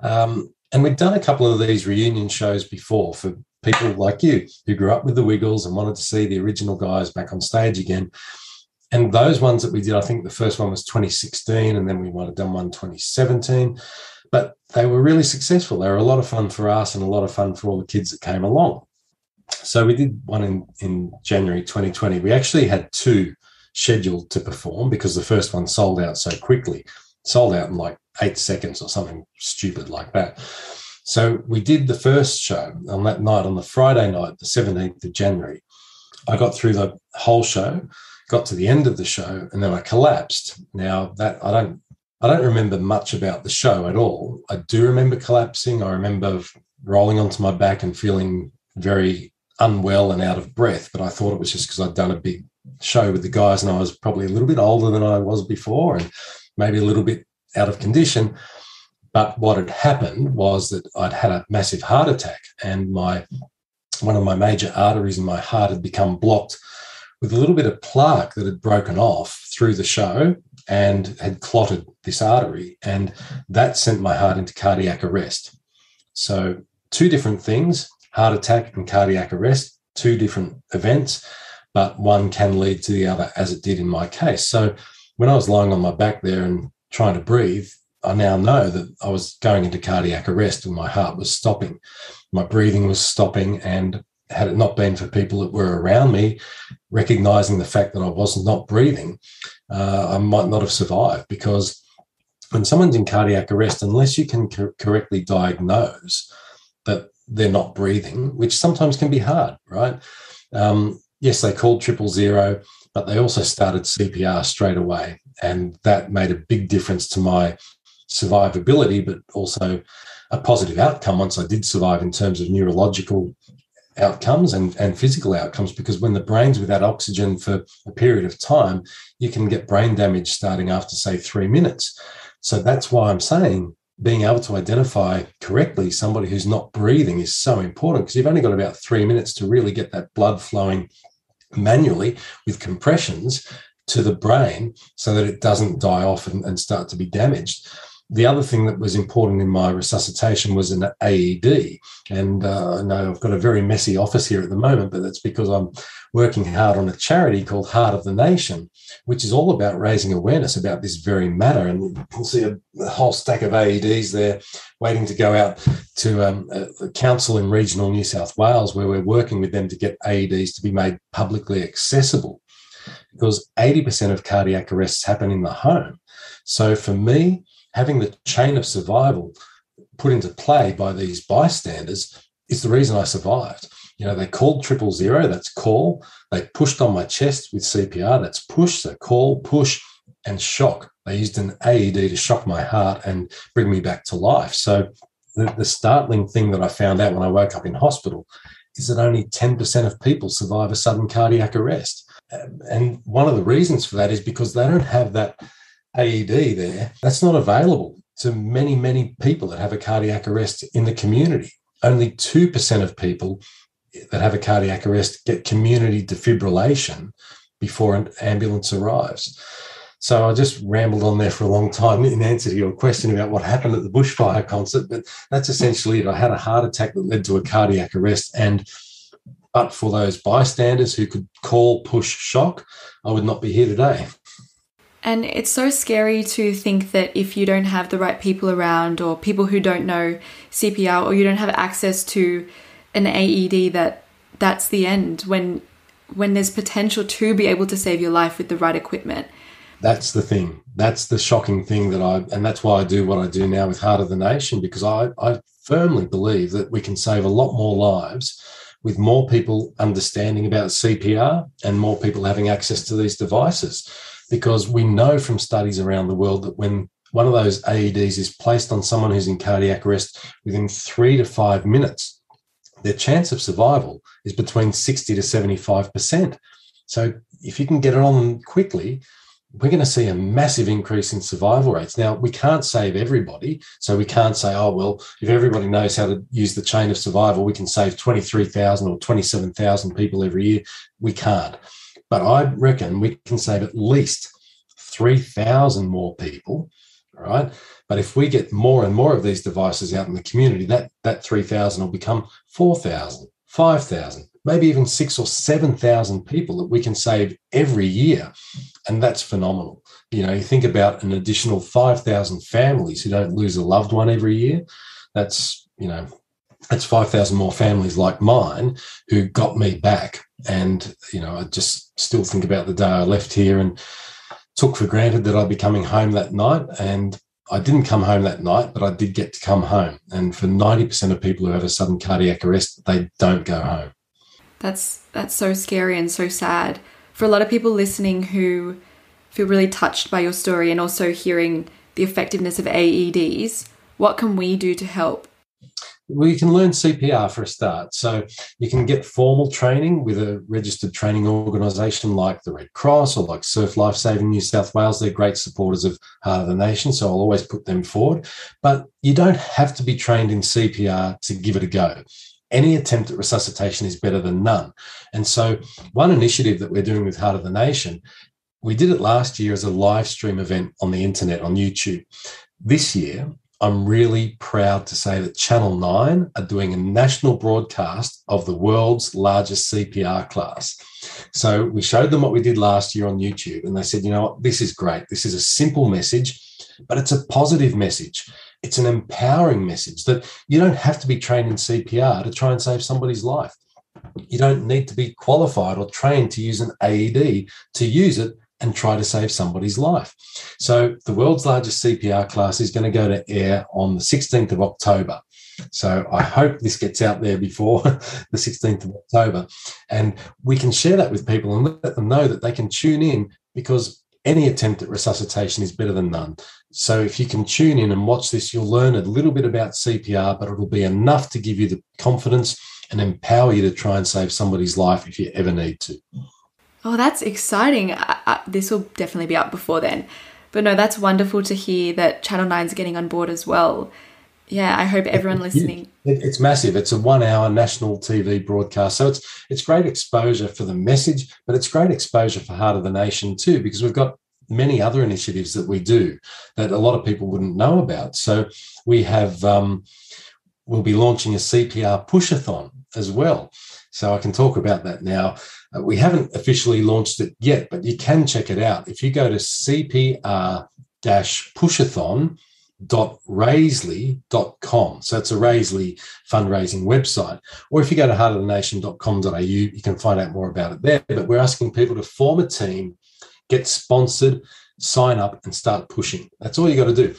Um, and we'd done a couple of these reunion shows before for people like you who grew up with the Wiggles and wanted to see the original guys back on stage again. And those ones that we did, I think the first one was 2016, and then we might have done one 2017. But they were really successful. They were a lot of fun for us and a lot of fun for all the kids that came along. So we did one in, in January 2020. We actually had two scheduled to perform because the first one sold out so quickly, sold out in like eight seconds or something stupid like that. So we did the first show on that night, on the Friday night, the 17th of January. I got through the whole show, got to the end of the show, and then I collapsed. Now that I don't I don't remember much about the show at all. I do remember collapsing. I remember rolling onto my back and feeling very unwell and out of breath, but I thought it was just because I'd done a big show with the guys and I was probably a little bit older than I was before and maybe a little bit out of condition. But what had happened was that I'd had a massive heart attack, and my one of my major arteries in my heart had become blocked with a little bit of plaque that had broken off through the show and had clotted this artery, and that sent my heart into cardiac arrest. So, two different things heart attack and cardiac arrest, two different events, but one can lead to the other, as it did in my case. So, when I was lying on my back there and trying to breathe, I now know that I was going into cardiac arrest and my heart was stopping. My breathing was stopping. And had it not been for people that were around me, recognizing the fact that I was not breathing, uh, I might not have survived because when someone's in cardiac arrest, unless you can co- correctly diagnose that they're not breathing, which sometimes can be hard, right? Um, yes, they called triple zero, but they also started CPR straight away. And that made a big difference to my survivability, but also a positive outcome once I did survive in terms of neurological outcomes and, and physical outcomes because when the brain's without oxygen for a period of time, you can get brain damage starting after, say, three minutes. So that's why I'm saying being able to identify correctly somebody who's not breathing is so important because you've only got about three minutes to really get that blood flowing manually with compressions to the brain so that it doesn't die off and, and start to be damaged. The other thing that was important in my resuscitation was an AED. And uh, I know I've got a very messy office here at the moment, but that's because I'm working hard on a charity called Heart of the Nation, which is all about raising awareness about this very matter. And you can see a, whole stack of AEDs there waiting to go out to um, a council in regional New South Wales, where we're working with them to get AEDs to be made publicly accessible because 80% of cardiac arrests happen in the home. So for me, having the chain of survival put into play by these bystanders is the reason I survived. You know, they called triple zero, that's call. They pushed on my chest with CPR, that's push. So call, push, and shock. They used an AED to shock my heart and bring me back to life. So the, the startling thing that I found out when I woke up in hospital is that only 10% of people survive a sudden cardiac arrest. And one of the reasons for that is because they don't have that AED there. That's not available to many, many people that have a cardiac arrest in the community. Only 2% of people that have a cardiac arrest get community defibrillation before an ambulance arrives. So I just rambled on there for a long time in answer to your question about what happened at the bushfire concert, but that's essentially it. I had a heart attack that led to a cardiac arrest, and but for those bystanders who could call, push, shock, I would not be here today. And it's so scary to think that if you don't have the right people around, or people who don't know CPR, or you don't have access to an AED, that that's the end. When when there's potential to be able to save your life with the right equipment. That's the thing. That's the shocking thing that I, and that's why I do what I do now with Heart of the Nation, because I, I firmly believe that we can save a lot more lives with more people understanding about CPR and more people having access to these devices. Because we know from studies around the world that when one of those AEDs is placed on someone who's in cardiac arrest within three to five minutes, their chance of survival is between 60 to 75%. So if you can get it on quickly, we're going to see a massive increase in survival rates. Now, we can't save everybody. So we can't say, oh, well, if everybody knows how to use the chain of survival, we can save 23,000 or 27,000 people every year. We can't. But I reckon we can save at least 3,000 more people. Right. But if we get more and more of these devices out in the community, that, that 3,000 will become 4,000, 5,000, maybe even six or 7,000 people that we can save every year and that's phenomenal. You know, you think about an additional 5,000 families who don't lose a loved one every year. That's, you know, that's 5,000 more families like mine who got me back. And, you know, I just still think about the day I left here and took for granted that I'd be coming home that night. And I didn't come home that night, but I did get to come home. And for 90% of people who have a sudden cardiac arrest, they don't go home. That's that's so scary and so sad for a lot of people listening who feel really touched by your story and also hearing the effectiveness of AEDs, what can we do to help? Well, you can learn CPR for a start. So you can get formal training with a registered training organisation like the Red Cross or like Surf Life Saving New South Wales. They're great supporters of Heart of the Nation, so I'll always put them forward. But you don't have to be trained in CPR to give it a go any attempt at resuscitation is better than none. And so, one initiative that we're doing with Heart of the Nation, we did it last year as a live stream event on the internet on YouTube. This year, I'm really proud to say that Channel 9 are doing a national broadcast of the world's largest CPR class. So we showed them what we did last year on YouTube, and they said, you know what, this is great. This is a simple message, but it's a positive message it's an empowering message that you don't have to be trained in CPR to try and save somebody's life. You don't need to be qualified or trained to use an AED to use it and try to save somebody's life. So, the world's largest CPR class is going to go to air on the 16th of October. So, I hope this gets out there before the 16th of October. And we can share that with people and let them know that they can tune in because any attempt at resuscitation is better than none. So if you can tune in and watch this, you'll learn a little bit about CPR, but it'll be enough to give you the confidence and empower you to try and save somebody's life if you ever need to. Oh, that's exciting. I, I, this will definitely be up before then. But no, that's wonderful to hear that Channel 9's getting on board as well. Yeah, I hope everyone listening. It's massive. It's a one-hour national TV broadcast, so it's it's great exposure for the message, but it's great exposure for Heart of the Nation too, because we've got many other initiatives that we do that a lot of people wouldn't know about. So we have, um, we'll be launching a CPR pushathon as well. So I can talk about that now. Uh, we haven't officially launched it yet, but you can check it out. If you go to CPR pushathon, com. So it's a Raisely fundraising website. Or if you go to heartofthenation.com.au, you can find out more about it there. But we're asking people to form a team, get sponsored, sign up, and start pushing. That's all you got to do.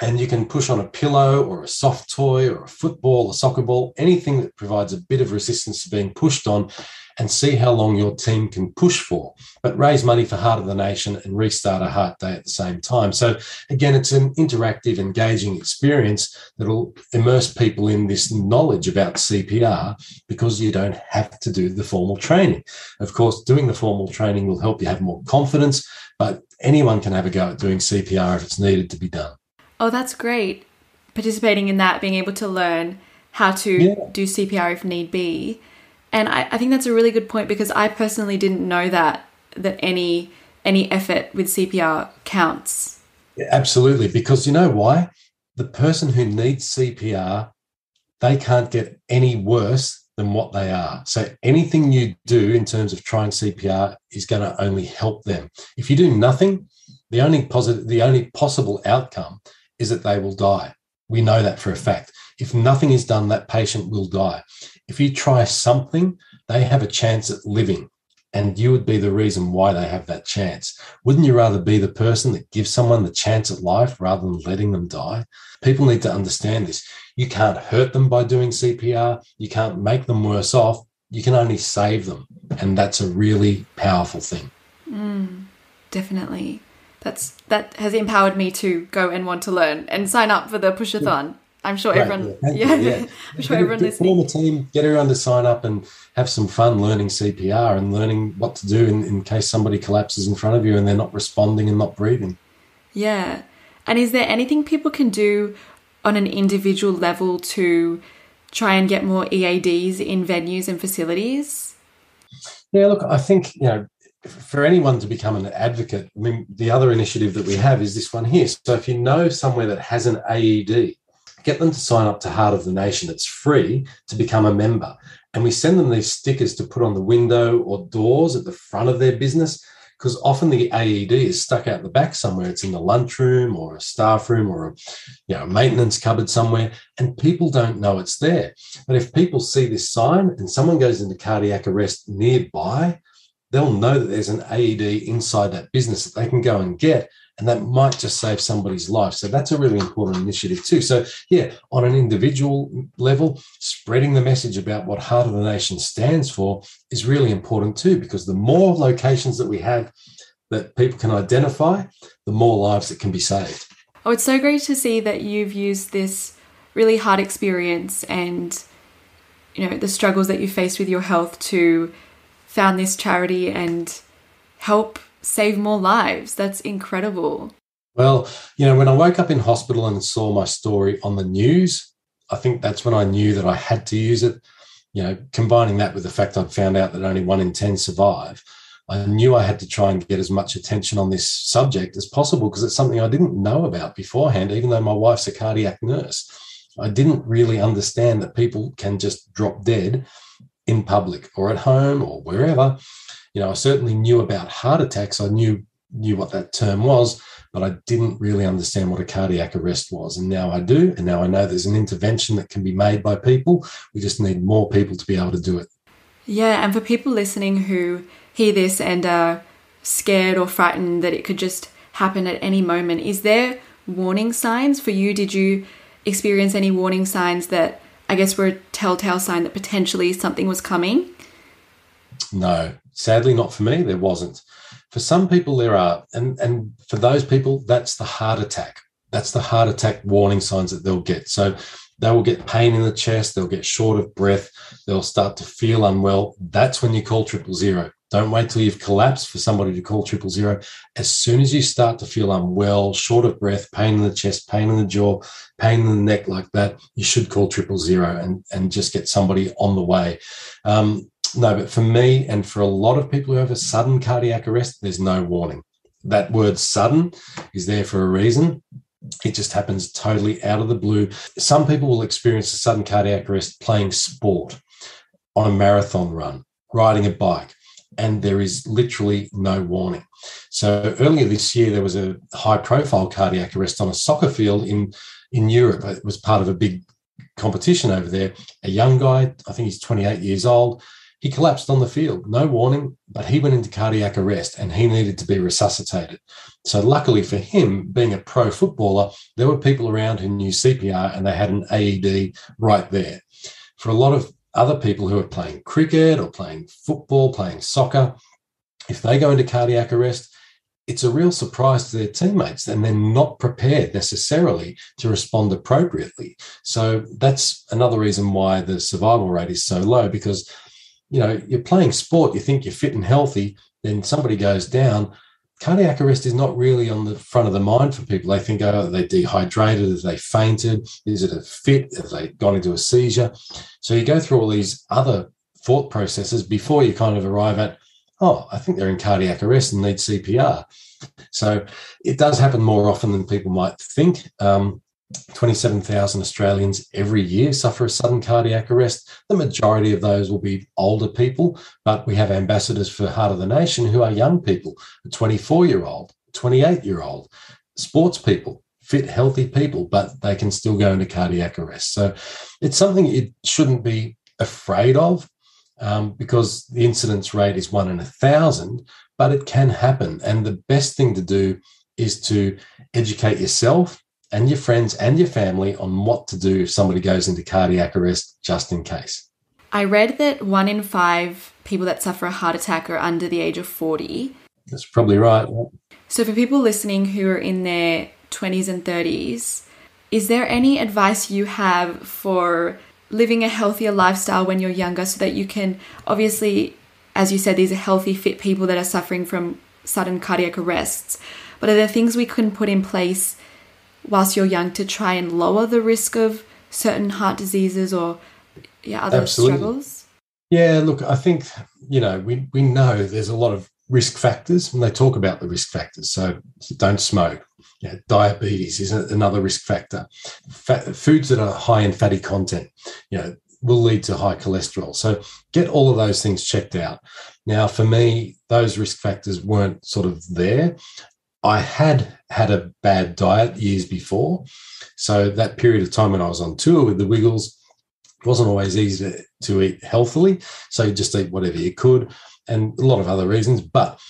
And you can push on a pillow or a soft toy or a football, a soccer ball, anything that provides a bit of resistance to being pushed on and see how long your team can push for, but raise money for Heart of the Nation and restart a Heart Day at the same time. So, again, it's an interactive, engaging experience that'll immerse people in this knowledge about CPR because you don't have to do the formal training. Of course, doing the formal training will help you have more confidence, but anyone can have a go at doing CPR if it's needed to be done. Oh, that's great. Participating in that, being able to learn how to yeah. do CPR if need be and I, I think that's a really good point because I personally didn't know that that any any effort with CPR counts. Yeah, absolutely, because you know why? The person who needs CPR, they can't get any worse than what they are. So anything you do in terms of trying CPR is going to only help them. If you do nothing, the only positive, the only possible outcome is that they will die. We know that for a fact. If nothing is done, that patient will die. If you try something, they have a chance at living, and you would be the reason why they have that chance. Wouldn't you rather be the person that gives someone the chance at life rather than letting them die? People need to understand this. You can't hurt them by doing CPR, you can't make them worse off, you can only save them. And that's a really powerful thing. Mm, definitely. That's that has empowered me to go and want to learn and sign up for the pushathon. I'm sure everyone, yeah, yeah. I'm sure everyone listening. Form a team, get everyone to sign up and have some fun learning CPR and learning what to do in, in case somebody collapses in front of you and they're not responding and not breathing. Yeah. And is there anything people can do on an individual level to try and get more EADs in venues and facilities? Yeah, look, I think, you know, for anyone to become an advocate, I mean, the other initiative that we have is this one here. So if you know somewhere that has an AED, get them to sign up to Heart of the Nation. It's free to become a member. And we send them these stickers to put on the window or doors at the front of their business because often the AED is stuck out the back somewhere. It's in the lunchroom or a staff room or a you know, maintenance cupboard somewhere, and people don't know it's there. But if people see this sign and someone goes into cardiac arrest nearby, they'll know that there's an AED inside that business that they can go and get and that might just save somebody's life. So that's a really important initiative too. So yeah, on an individual level, spreading the message about what Heart of the Nation stands for is really important too, because the more locations that we have that people can identify, the more lives that can be saved. Oh, it's so great to see that you've used this really hard experience and you know the struggles that you faced with your health to found this charity and help save more lives. That's incredible. Well, you know, when I woke up in hospital and saw my story on the news, I think that's when I knew that I had to use it. You know, combining that with the fact I'd found out that only one in 10 survive, I knew I had to try and get as much attention on this subject as possible because it's something I didn't know about beforehand, even though my wife's a cardiac nurse. I didn't really understand that people can just drop dead in public or at home or wherever you know, I certainly knew about heart attacks. I knew knew what that term was, but I didn't really understand what a cardiac arrest was. And now I do. And now I know there's an intervention that can be made by people. We just need more people to be able to do it. Yeah. And for people listening who hear this and are scared or frightened that it could just happen at any moment, is there warning signs for you? Did you experience any warning signs that I guess were a telltale sign that potentially something was coming? No, sadly, not for me. There wasn't. For some people, there are, and and for those people, that's the heart attack. That's the heart attack warning signs that they'll get. So they will get pain in the chest. They'll get short of breath. They'll start to feel unwell. That's when you call triple zero. Don't wait till you've collapsed for somebody to call triple zero. As soon as you start to feel unwell, short of breath, pain in the chest, pain in the jaw, pain in the neck like that, you should call triple zero and, and just get somebody on the way. Um, no, but for me and for a lot of people who have a sudden cardiac arrest, there's no warning. that word sudden is there for a reason. It just happens totally out of the blue. Some people will experience a sudden cardiac arrest playing sport on a marathon run, riding a bike, and there is literally no warning. So earlier this year, there was a high profile cardiac arrest on a soccer field in, in Europe. It was part of a big competition over there. A young guy, I think he's 28 years old, he collapsed on the field, no warning, but he went into cardiac arrest and he needed to be resuscitated. So, luckily for him, being a pro footballer, there were people around who knew CPR and they had an AED right there. For a lot of other people who are playing cricket or playing football, playing soccer, if they go into cardiac arrest, it's a real surprise to their teammates and they're not prepared necessarily to respond appropriately. So that's another reason why the survival rate is so low because you know, you're playing sport, you think you're fit and healthy, then somebody goes down. Cardiac arrest is not really on the front of the mind for people. They think, oh, are they dehydrated? Have they fainted? Is it a fit? Have they gone into a seizure? So you go through all these other thought processes before you kind of arrive at, oh, I think they're in cardiac arrest and need CPR. So it does happen more often than people might think. Um, 27,000 Australians every year suffer a sudden cardiac arrest. The majority of those will be older people, but we have ambassadors for Heart of the Nation who are young people, a 24 year old, 28 year old, sports people, fit, healthy people, but they can still go into cardiac arrest. So it's something it shouldn't be afraid of um, because the incidence rate is one in a thousand, but it can happen. And the best thing to do is to educate yourself and your friends and your family on what to do if somebody goes into cardiac arrest just in case. I read that one in five people that suffer a heart attack are under the age of 40. That's probably right. So, for people listening who are in their 20s and 30s, is there any advice you have for living a healthier lifestyle when you're younger so that you can obviously, as you said, these are healthy, fit people that are suffering from sudden cardiac arrests? But are there things we can put in place whilst you're young to try and lower the risk of certain heart diseases or yeah, other Absolutely. struggles? Yeah, look, I think, you know, we, we know there's a lot of risk factors and they talk about the risk factors. So don't smoke. Yeah, diabetes is another risk factor. Fat, foods that are high in fatty content, you know, will lead to high cholesterol. So get all of those things checked out. Now, for me, those risk factors weren't sort of there. I had had a bad diet years before. So that period of time when I was on tour with the Wiggles, wasn't always easy to, eat healthily. So you just eat whatever you could and a lot of other reasons. But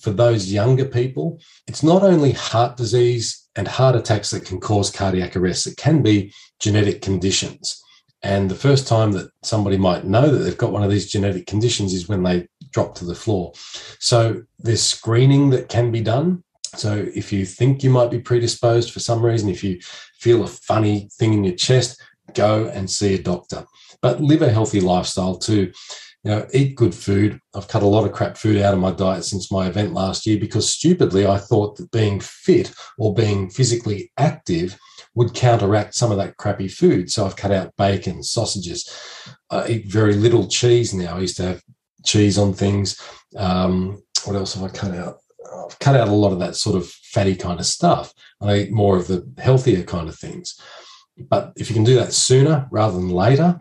for those younger people, it's not only heart disease and heart attacks that can cause cardiac arrest, it can be genetic conditions. And the first time that somebody might know that they've got one of these genetic conditions is when they drop to the floor. So there's screening that can be done so if you think you might be predisposed for some reason, if you feel a funny thing in your chest, go and see a doctor. But live a healthy lifestyle too. You know, eat good food. I've cut a lot of crap food out of my diet since my event last year because stupidly I thought that being fit or being physically active would counteract some of that crappy food. So I've cut out bacon, sausages. I eat very little cheese now. I used to have cheese on things. Um, what else have I cut out? I've cut out a lot of that sort of fatty kind of stuff. I eat more of the healthier kind of things. But if you can do that sooner rather than later,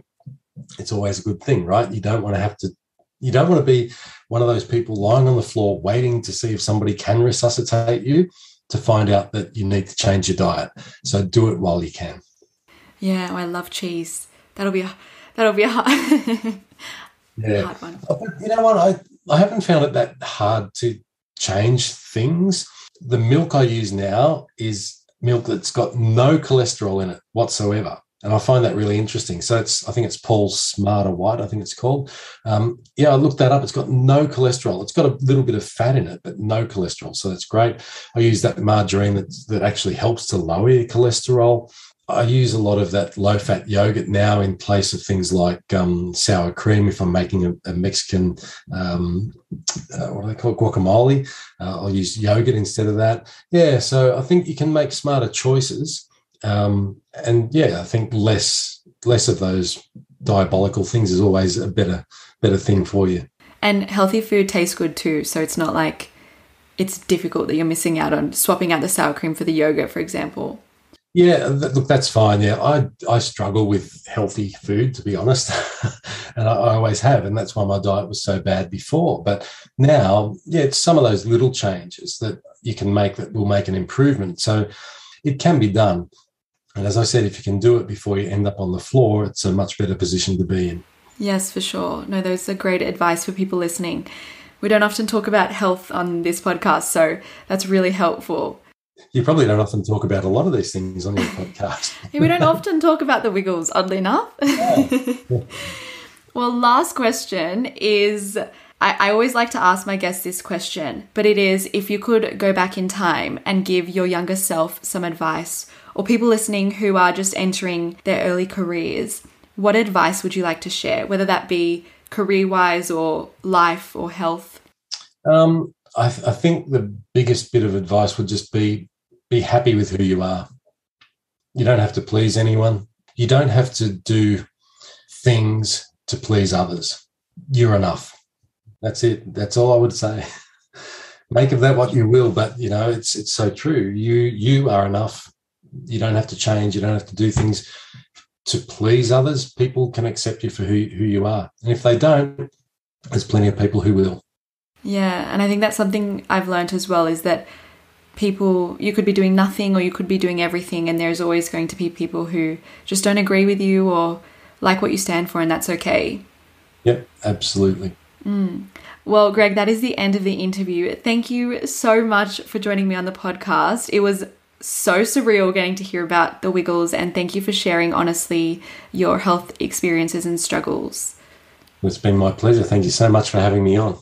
it's always a good thing, right? You don't want to have to, you don't want to be one of those people lying on the floor waiting to see if somebody can resuscitate you to find out that you need to change your diet. So do it while you can. Yeah, I love cheese. That'll be a, that'll be a hard, yeah. hard one. You know what? I, I haven't found it that hard to change things. The milk I use now is milk that's got no cholesterol in it whatsoever. And I find that really interesting. So it's, I think it's Paul's Smarter White, I think it's called. Um, yeah, I looked that up. It's got no cholesterol. It's got a little bit of fat in it, but no cholesterol. So that's great. I use that margarine that, that actually helps to lower your cholesterol. I use a lot of that low fat yogurt now in place of things like um, sour cream. If I'm making a, a Mexican, um, uh, what do they call it, guacamole, uh, I'll use yogurt instead of that. Yeah, so I think you can make smarter choices, um, and yeah, I think less less of those diabolical things is always a better better thing for you. And healthy food tastes good too, so it's not like it's difficult that you're missing out on swapping out the sour cream for the yogurt, for example. Yeah, th- look, that's fine. Yeah, I I struggle with healthy food to be honest, and I, I, always have, and that's why my diet was so bad before. But now, yeah, it's some of those little changes that you can make that will make an improvement. So it can be done. And as I said, if you can do it before you end up on the floor, it's a much better position to be in. Yes, for sure. No, those are great advice for people listening. We don't often talk about health on this podcast, so that's really helpful. You probably don't often talk about a lot of these things on your podcast. yeah, we don't often talk about the wiggles, oddly enough. well, last question is I, I always like to ask my guests this question, but it is if you could go back in time and give your younger self some advice, or people listening who are just entering their early careers, what advice would you like to share, whether that be career wise or life or health? Um, I, th- I think the biggest bit of advice would just be be happy with who you are. You don't have to please anyone. You don't have to do things to please others. You're enough. That's it. That's all I would say. Make of that what you will, but you know, it's it's so true. You you are enough. You don't have to change. You don't have to do things to please others. People can accept you for who, who you are. And if they don't, there's plenty of people who will. Yeah, and I think that's something I've learned as well is that people you could be doing nothing or you could be doing everything and there's always going to be people who just don't agree with you or like what you stand for and that's okay. Yep, absolutely. Mm. Well, Greg, that is the end of the interview. Thank you so much for joining me on the podcast. It was so surreal getting to hear about the Wiggles, and thank you for sharing honestly your health experiences and struggles. It's been my pleasure. Thank you so much for having me on.